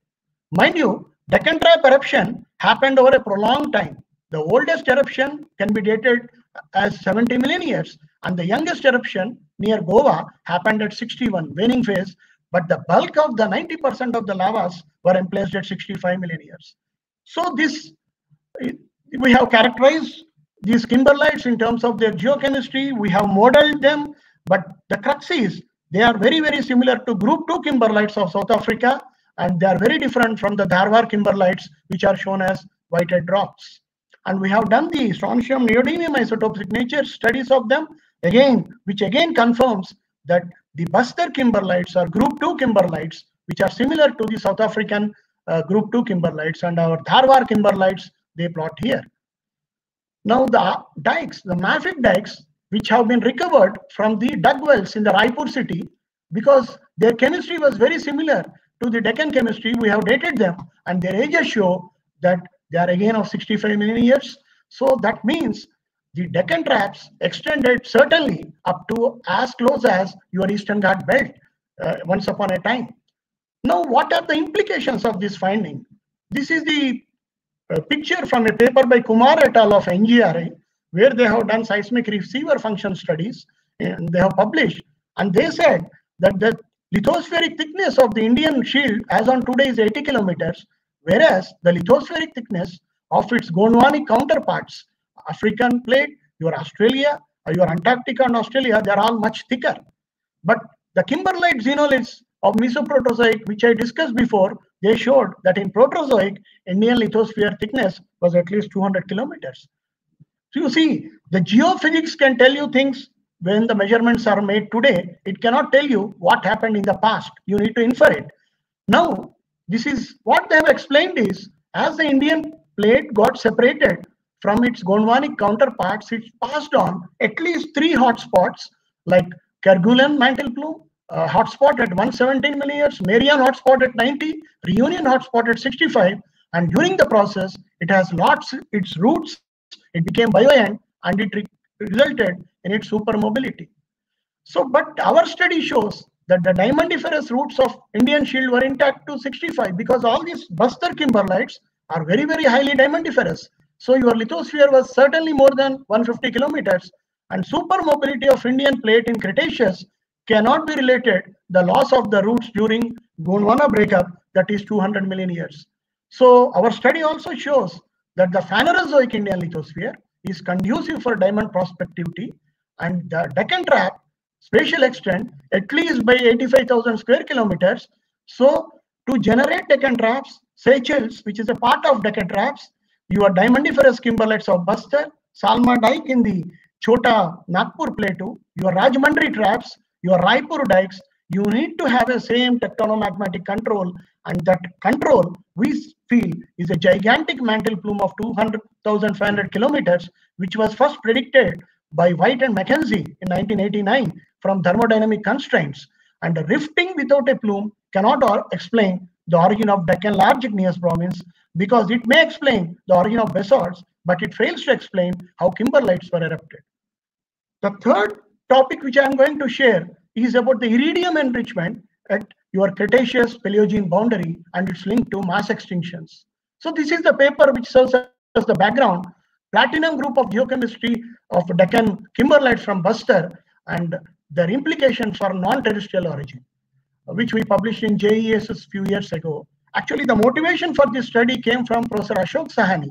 Mind you, Deccan trap eruption happened over a prolonged time. The oldest eruption can be dated as 70 million years, and the youngest eruption near Goa happened at 61, waning phase, but the bulk of the 90% of the lavas were emplaced at 65 million years. So this, we have characterized these kimberlites in terms of their geochemistry. We have modeled them, but the crux is they are very, very similar to group 2 kimberlites of South Africa, and they are very different from the Dharwar kimberlites, which are shown as whited rocks. And we have done the strontium neodymium isotope signature studies of them, again, which again confirms that the Bastar kimberlites are group 2 kimberlites, which are similar to the South African uh, group 2 kimberlites, and our Dharwar kimberlites they plot here. Now the dikes, the mafic dikes, which have been recovered from the dug wells in the Raipur city, because their chemistry was very similar to the Deccan chemistry, we have dated them, and their ages show that they are again of 65 million years. So that means the Deccan traps extended certainly up to as close as your Eastern Ghat belt uh, once upon a time. Now, what are the implications of this finding? This is the a picture from a paper by Kumar et al. of NGRI, where they have done seismic receiver function studies and they have published. And they said that the lithospheric thickness of the Indian shield as on today is 80 kilometers, whereas the lithospheric thickness of its Gondwanic counterparts, African plate, your Australia, your Antarctica and Australia, they are all much thicker. But the kimberlite xenoliths of Mesoproterozoic, which I discussed before, they showed that in Proterozoic, Indian lithosphere thickness was at least 200 kilometers. So you see, the geophysics can tell you things when the measurements are made today. It cannot tell you what happened in the past. You need to infer it. Now, this is what they have explained is as the Indian plate got separated from its Gondwanic counterparts, it passed on at least three hotspots like Kerguelen mantle plume, uh, hotspot at 117 million years, Marion hotspot at 90, Reunion hotspot at 65, and during the process, it has lost its roots, it became buoyant, and it re resulted in its supermobility. So, but our study shows that the diamondiferous roots of Indian shield were intact to 65 because all these Bastar kimberlites are very, very highly diamondiferous. So your lithosphere was certainly more than 150 kilometers and supermobility of Indian plate in Cretaceous cannot be related the loss of the roots during Gondwana breakup that is 200 million years. So our study also shows that the Phanerozoic Indian lithosphere is conducive for diamond prospectivity and the Deccan trap spatial extent at least by 85,000 square kilometers. So to generate Deccan traps, Seychelles, which is a part of Deccan traps, your diamondiferous kimberlites of Bastar, Salma dike in the Chota Nagpur plateau, your Rajahmundry traps, your Raipur dikes, you need to have a same tectonomagmatic control and that control we feel is a gigantic mantle plume of 200,500 kilometers which was first predicted by White and McKenzie in 1989 from thermodynamic constraints and rifting without a plume cannot explain the origin of Deccan large igneous province because it may explain the origin of basalts but it fails to explain how kimberlites were erupted. The third topic which I am going to share is about the iridium enrichment at your Cretaceous Paleogene boundary and its link to mass extinctions. So this is the paper which serves as the background. Platinum group of geochemistry of Deccan kimberlites from Bastar and their implication for non-terrestrial origin, which we published in JES a few years ago. Actually, the motivation for this study came from Professor Ashok Sahni.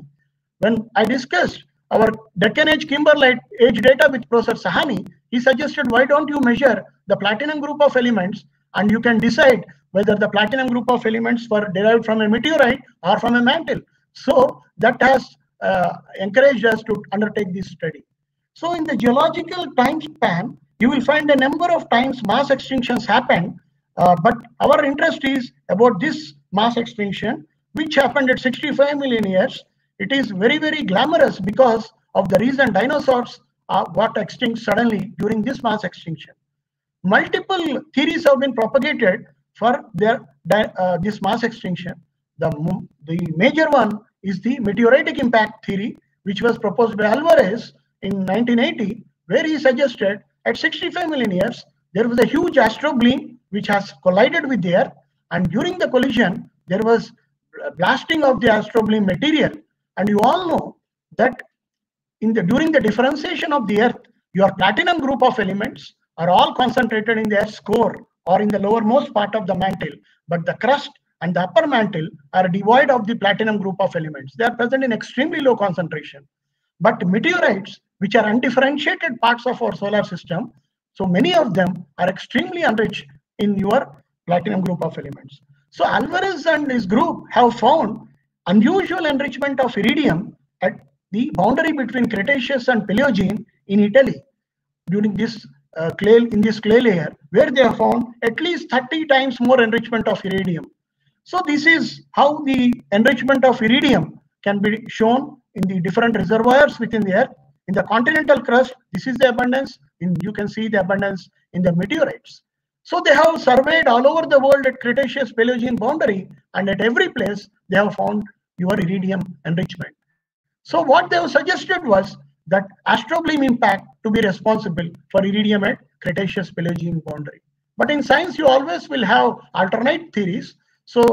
When I discussed our Deccan Age Kimberlite age data with Professor Sahni, he suggested why don't you measure the platinum group of elements and you can decide whether the platinum group of elements were derived from a meteorite or from a mantle. So that has uh, encouraged us to undertake this study. So in the geological time span, you will find a number of times mass extinctions happen, uh, but our interest is about this mass extinction, which happened at 65 million years it is very, very glamorous because of the reason dinosaurs are got extinct suddenly during this mass extinction. Multiple theories have been propagated for their uh, this mass extinction. The, the major one is the meteoritic impact theory, which was proposed by Alvarez in 1980, where he suggested at 65 million years, there was a huge astrobleme which has collided with the Earth. And during the collision, there was blasting of the astrobleme material and you all know that in the during the differentiation of the earth, your platinum group of elements are all concentrated in the earth's core or in the lowermost part of the mantle, but the crust and the upper mantle are devoid of the platinum group of elements. They are present in extremely low concentration. But meteorites, which are undifferentiated parts of our solar system, so many of them are extremely enriched in your platinum group of elements. So Alvarez and his group have found unusual enrichment of iridium at the boundary between Cretaceous and Paleogene in Italy during this uh, clay in this clay layer where they have found at least 30 times more enrichment of iridium. So this is how the enrichment of iridium can be shown in the different reservoirs within the earth. In the continental crust, this is the abundance. In, you can see the abundance in the meteorites. So they have surveyed all over the world at Cretaceous Paleogene boundary and at every place they have found your iridium enrichment. So what they have suggested was that astrobleme impact to be responsible for iridium at Cretaceous Paleogene boundary. But in science, you always will have alternate theories. So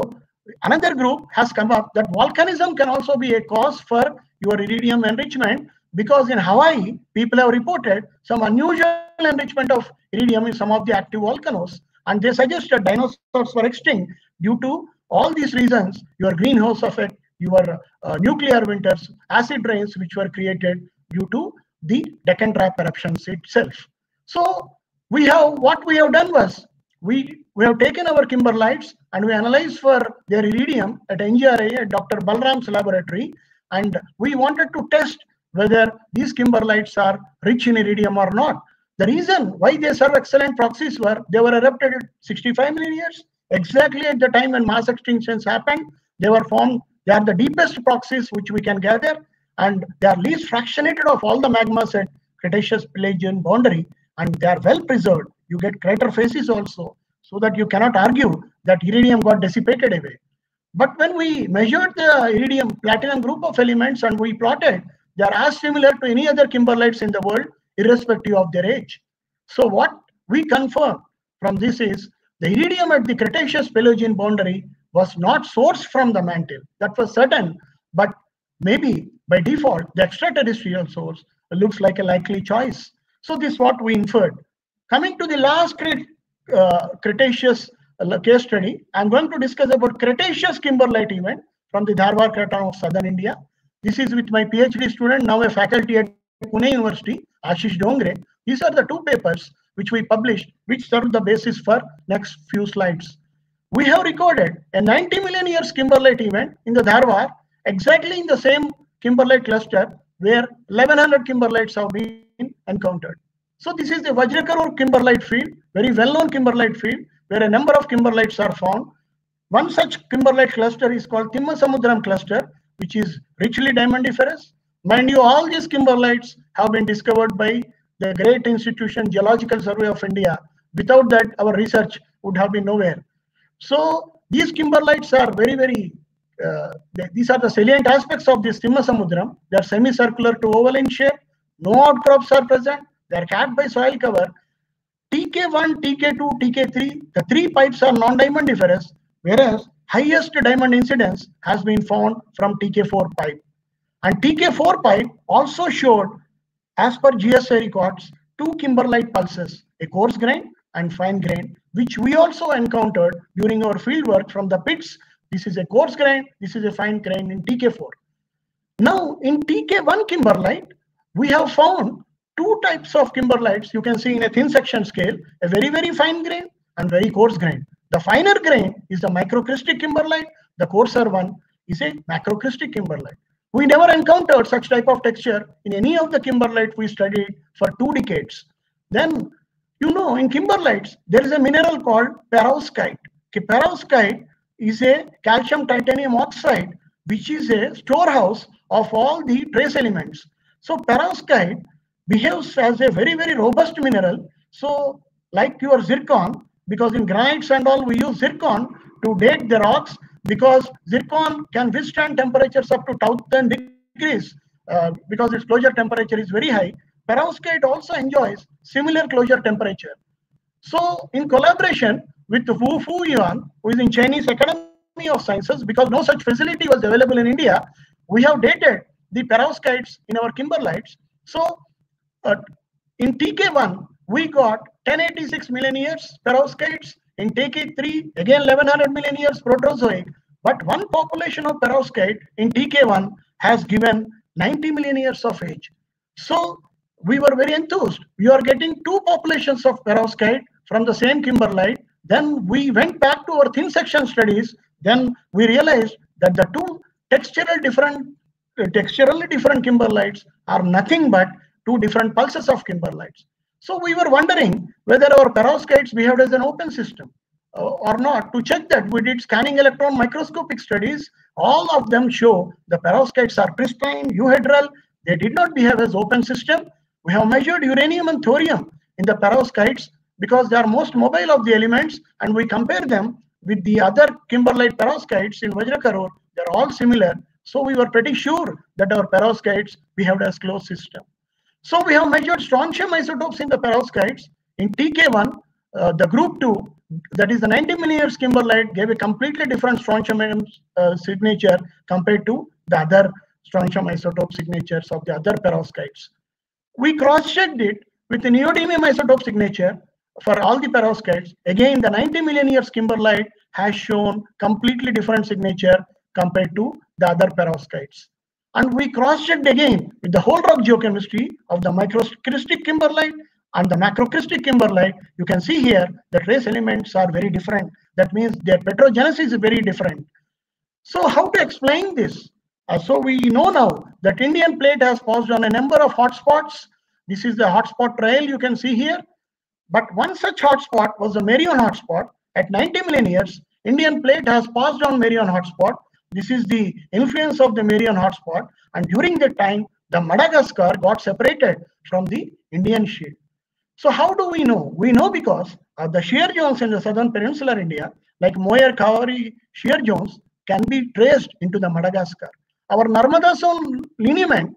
another group has come up that volcanism can also be a cause for your iridium enrichment because in Hawaii, people have reported some unusual enrichment of iridium in some of the active volcanoes. And they suggested dinosaurs were extinct due to all these reasons, your greenhouse effect, your uh, nuclear winters, acid rains, which were created due to the Deccan Trap eruptions itself. So we have what we have done was we we have taken our kimberlites and we analyzed for their iridium at NGRI at Dr. Balram's laboratory, and we wanted to test whether these kimberlites are rich in iridium or not. The reason why they serve excellent proxies were they were erupted 65 million years, exactly at the time when mass extinctions happened. They were formed, they are the deepest proxies which we can gather, and they are least fractionated of all the magmas at Cretaceous Paleogene boundary, and they are well preserved. You get crater facies also, so that you cannot argue that iridium got dissipated away. But when we measured the iridium platinum group of elements and we plotted, they are as similar to any other kimberlites in the world, irrespective of their age. So what we confirm from this is the iridium at the Cretaceous Paleogene boundary was not sourced from the mantle. That was certain, but maybe by default, the extraterrestrial source looks like a likely choice. So this is what we inferred. Coming to the last uh, Cretaceous uh, case study, I'm going to discuss about Cretaceous kimberlite event from the Dharwar Craton of southern India. This is with my PhD student, now a faculty at Pune University, Ashish Dongre. These are the two papers which we published, which serve the basis for next few slides. We have recorded a 90 million years kimberlite event in the Dharwar, exactly in the same kimberlite cluster where 1100 kimberlites have been encountered. So this is the Vajrakarur kimberlite field, very well-known kimberlite field, where a number of kimberlites are found. One such kimberlite cluster is called Timmasamudram cluster, which is richly diamondiferous. Mind you, all these kimberlites have been discovered by the great institution Geological Survey of India. Without that, our research would have been nowhere. So these kimberlites are very, very, uh, these are the salient aspects of this Timmasamudram. They are semicircular to oval in shape. No outcrops are present. They are capped by soil cover. TK1, TK2, TK3, the three pipes are non-diamondiferous, whereas highest diamond incidence has been found from TK4 pipe. And TK4 pipe also showed, as per GSI records, two kimberlite pulses, a coarse grain and fine grain, which we also encountered during our field work from the pits. This is a coarse grain, this is a fine grain in TK4. Now, in TK1 kimberlite, we have found two types of kimberlites you can see in a thin section scale, a very, very fine grain and very coarse grain. The finer grain is the microcrystic kimberlite. The coarser one is a macrocrystic kimberlite. We never encountered such type of texture in any of the kimberlite we studied for two decades. Then, you know, in kimberlites, there is a mineral called perovskite. Perovskite is a calcium titanium oxide, which is a storehouse of all the trace elements. So perovskite behaves as a very, very robust mineral. So like your zircon, because in granites and all, we use zircon to date the rocks because zircon can withstand temperatures up to 1000 degrees uh, because its closure temperature is very high. Perovskite also enjoys similar closure temperature. So in collaboration with Wu Fu Yuan, who is in Chinese Academy of Sciences, because no such facility was available in India, we have dated the perovskites in our kimberlites. So uh, in TK1, we got 1086 million years perovskites. In TK3, again 1100 million years proterozoic. But one population of perovskite in TK1 has given 90 million years of age. So we were very enthused. We are getting two populations of perovskite from the same kimberlite. Then we went back to our thin section studies. Then we realized that the two textural different, uh, texturally different kimberlites are nothing but two different pulses of kimberlites. So we were wondering whether our perovskites behaved as an open system uh, or not. To check that, we did scanning electron microscopic studies. All of them show the perovskites are pristine, euhedral. They did not behave as open system. We have measured uranium and thorium in the perovskites because they are most mobile of the elements and we compare them with the other kimberlite perovskites in Vajrakarur. They're all similar. So we were pretty sure that our perovskites behaved as closed system. So we have measured strontium isotopes in the perovskites. In TK1, uh, the group 2, that is the 90 million years kimberlite, gave a completely different strontium uh, signature compared to the other strontium isotope signatures of the other perovskites. We cross-checked it with the neodymium isotope signature for all the perovskites. Again, the 90 million years kimberlite has shown completely different signature compared to the other perovskites. And we cross-checked again with the whole rock geochemistry of the microcrystic kimberlite and the macrocrystic kimberlite. You can see here the trace elements are very different. That means their petrogenesis is very different. So how to explain this? Uh, so we know now that Indian plate has passed on a number of hotspots. This is the hotspot trail you can see here. But one such hotspot was the Marion hotspot. At 90 million years, Indian plate has passed on Marion hotspot this is the influence of the Marion hotspot. And during that time, the Madagascar got separated from the Indian shield. So how do we know? We know because uh, the shear zones in the southern peninsular India, like Moyar Kavari shear zones, can be traced into the Madagascar. Our Narmada Son lineament,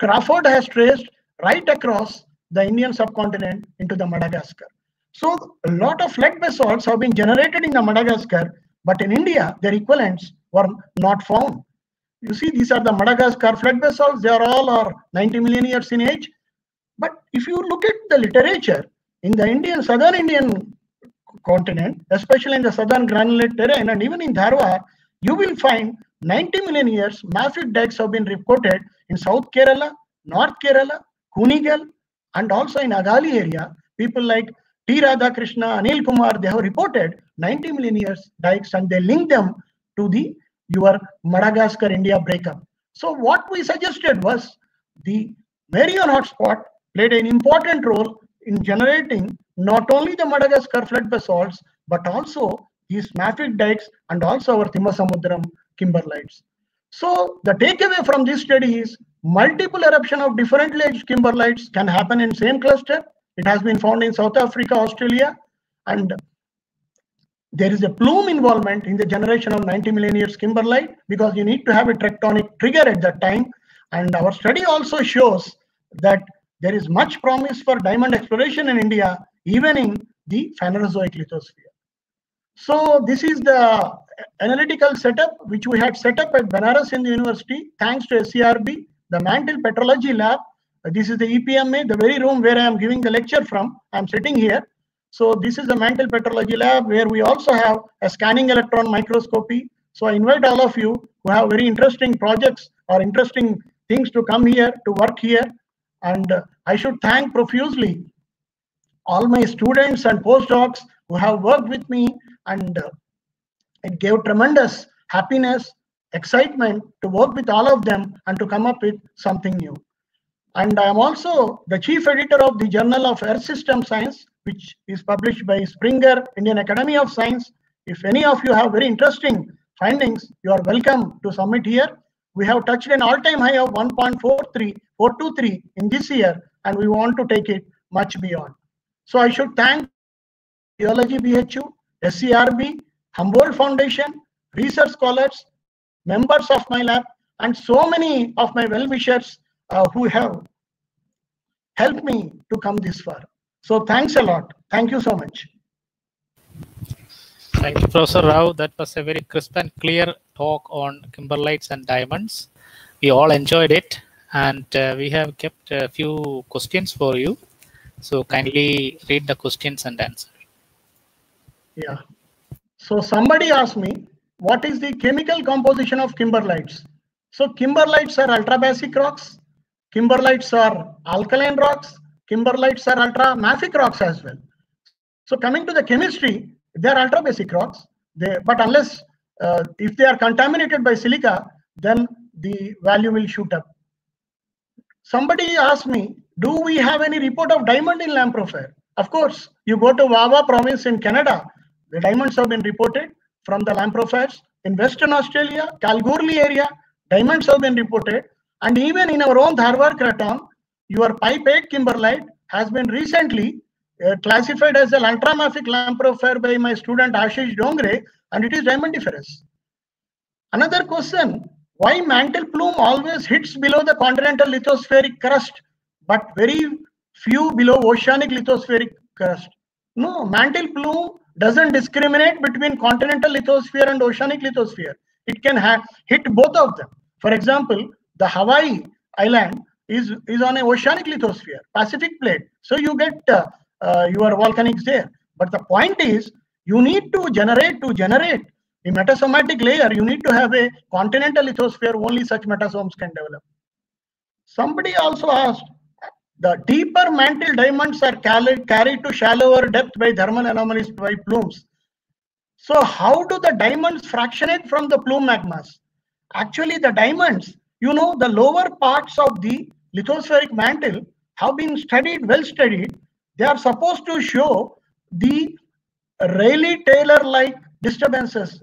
Crawford has traced right across the Indian subcontinent into the Madagascar. So a lot of flood basalts have been generated in the Madagascar, but in India, their equivalents were not found. You see, these are the Madagascar flood basalts. They are all are 90 million years in age. But if you look at the literature in the Indian, southern Indian continent, especially in the southern granulite terrain and even in Dharwar, you will find 90 million years mafic dikes have been reported in South Kerala, North Kerala, Kunigal, and also in Agali area. People like T. Radhakrishna, Anil Kumar, they have reported 90 million years dikes and they link them to the your Madagascar India breakup. So what we suggested was the Marion hotspot played an important role in generating not only the Madagascar flood basalts, but also these mafic dikes and also our Timmasamudram kimberlites. So the takeaway from this study is multiple eruption of differently aged kimberlites can happen in same cluster. It has been found in South Africa, Australia, and there is a plume involvement in the generation of 90 million years kimberlite because you need to have a tectonic trigger at that time. And our study also shows that there is much promise for diamond exploration in India, even in the Phanerozoic lithosphere. So this is the analytical setup which we had set up at Banaras Hindu University, thanks to SERB, the Mantle Petrology Lab. This is the EPMA, the very room where I am giving the lecture from. I'm sitting here. So this is the mantle petrology lab where we also have a scanning electron microscopy. So I invite all of you who have very interesting projects or interesting things to come here to work here. And uh, I should thank profusely all my students and postdocs who have worked with me and uh, it gave tremendous happiness, excitement to work with all of them and to come up with something new. And I am also the chief editor of the Journal of Earth System Science, which is published by Springer Indian Academy of Science. If any of you have very interesting findings, you are welcome to submit here. We have touched an all-time high of 1.43, 423 in this year, and we want to take it much beyond. So I should thank Geology BHU, SERB, Humboldt Foundation, research scholars, members of my lab, and so many of my well-wishers uh, who have helped me to come this far. So thanks a lot. Thank you so much. Thank you, Professor Rao. That was a very crisp and clear talk on kimberlites and diamonds. We all enjoyed it, and uh, we have kept a few questions for you. So kindly read the questions and answer. Yeah. So somebody asked me, what is the chemical composition of kimberlites? So kimberlites are ultrabasic rocks. Kimberlites are alkaline rocks. Kimberlites are ultramafic rocks as well. So coming to the chemistry, they are ultrabasic rocks. They, but unless uh, if they are contaminated by silica, then the value will shoot up. Somebody asked me, do we have any report of diamond in Lamprophyre? Of course, you go to Wawa province in Canada, the diamonds have been reported from the Lamprophyres. In Western Australia, Kalgoorlie area, diamonds have been reported. And even in our own Dharwar Craton, your pipe 8 kimberlite has been recently uh, classified as a ultramafic Lamprophyre by my student Ashish Dongre, and it is diamondiferous. Another question, why mantle plume always hits below the continental lithospheric crust, but very few below oceanic lithospheric crust? No, mantle plume doesn't discriminate between continental lithosphere and oceanic lithosphere. It can hit both of them. For example, the Hawaii island is, is on a oceanic lithosphere, Pacific plate. So you get uh, uh, your volcanics there. But the point is, you need to generate to generate the metasomatic layer. You need to have a continental lithosphere. Only such metasomes can develop. Somebody also asked, the deeper mantle diamonds are carried to shallower depth by thermal anomalies by plumes. So how do the diamonds fractionate from the plume magmas? Actually, the diamonds, you know, the lower parts of the lithospheric mantle have been studied, well studied. They are supposed to show the Rayleigh-Taylor-like disturbances.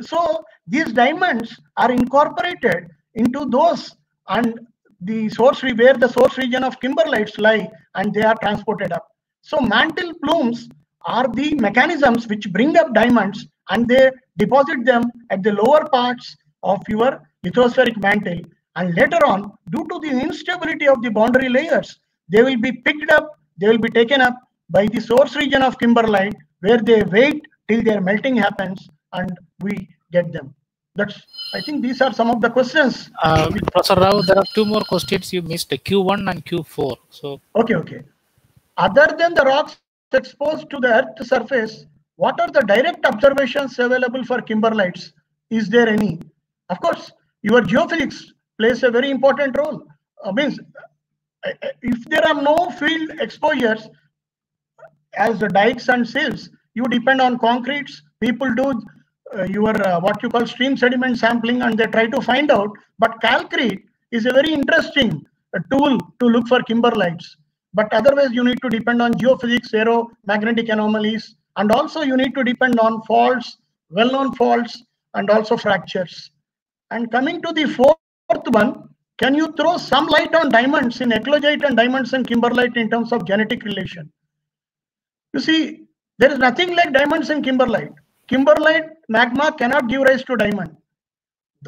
So these diamonds are incorporated into those and the source where the source region of kimberlites lie and they are transported up. So mantle plumes are the mechanisms which bring up diamonds and they deposit them at the lower parts of your lithospheric mantle and later on due to the instability of the boundary layers they will be picked up they will be taken up by the source region of kimberlite where they wait till their melting happens and we get them. That's i think these are some of the questions. Uh, professor rao there are two more questions you missed q1 and q4 so. Okay okay. Other than the rocks exposed to the earth surface what are the direct observations available for kimberlites? Is there any? Of course your geophysics plays a very important role. Uh, means if there are no field exposures as the dikes and sills you depend on calcretes. People do uh, your uh, what you call stream sediment sampling and they try to find out. But calcrete is a very interesting uh, tool to look for kimberlites but otherwise you need to depend on geophysics aeromagnetic anomalies and also you need to depend on faults well-known faults and also fractures. And coming to the fourth one can you throw some light on diamonds in eclogite and diamonds and kimberlite in terms of genetic relation you see there is nothing like diamonds in kimberlite kimberlite magma cannot give rise to diamond.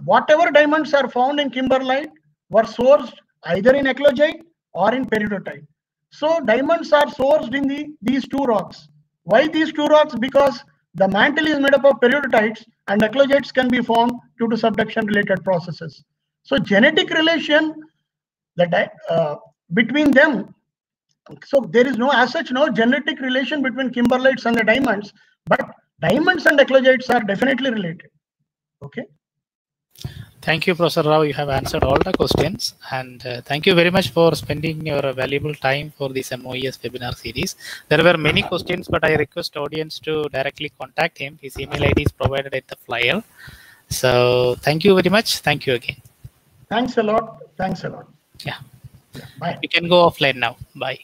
Whatever diamonds are found in kimberlite were sourced either in eclogite or in peridotite. So diamonds are sourced in the these two rocks. Why these two rocks? Because the mantle is made up of peridotites and eclogites can be formed due to subduction related processes. So genetic relation that uh, between them so there is no as such no genetic relation between kimberlites and the diamonds but diamonds and eclogites are definitely related. Okay. Thank you, Professor Rao. You have answered all the questions. And uh, thank you very much for spending your valuable time for this MOES webinar series. There were many questions, but I request audience to directly contact him. His email ID is provided at the flyer. So thank you very much. Thank you again. Thanks a lot. Thanks a lot. Yeah. yeah. Bye. You can go offline now. Bye.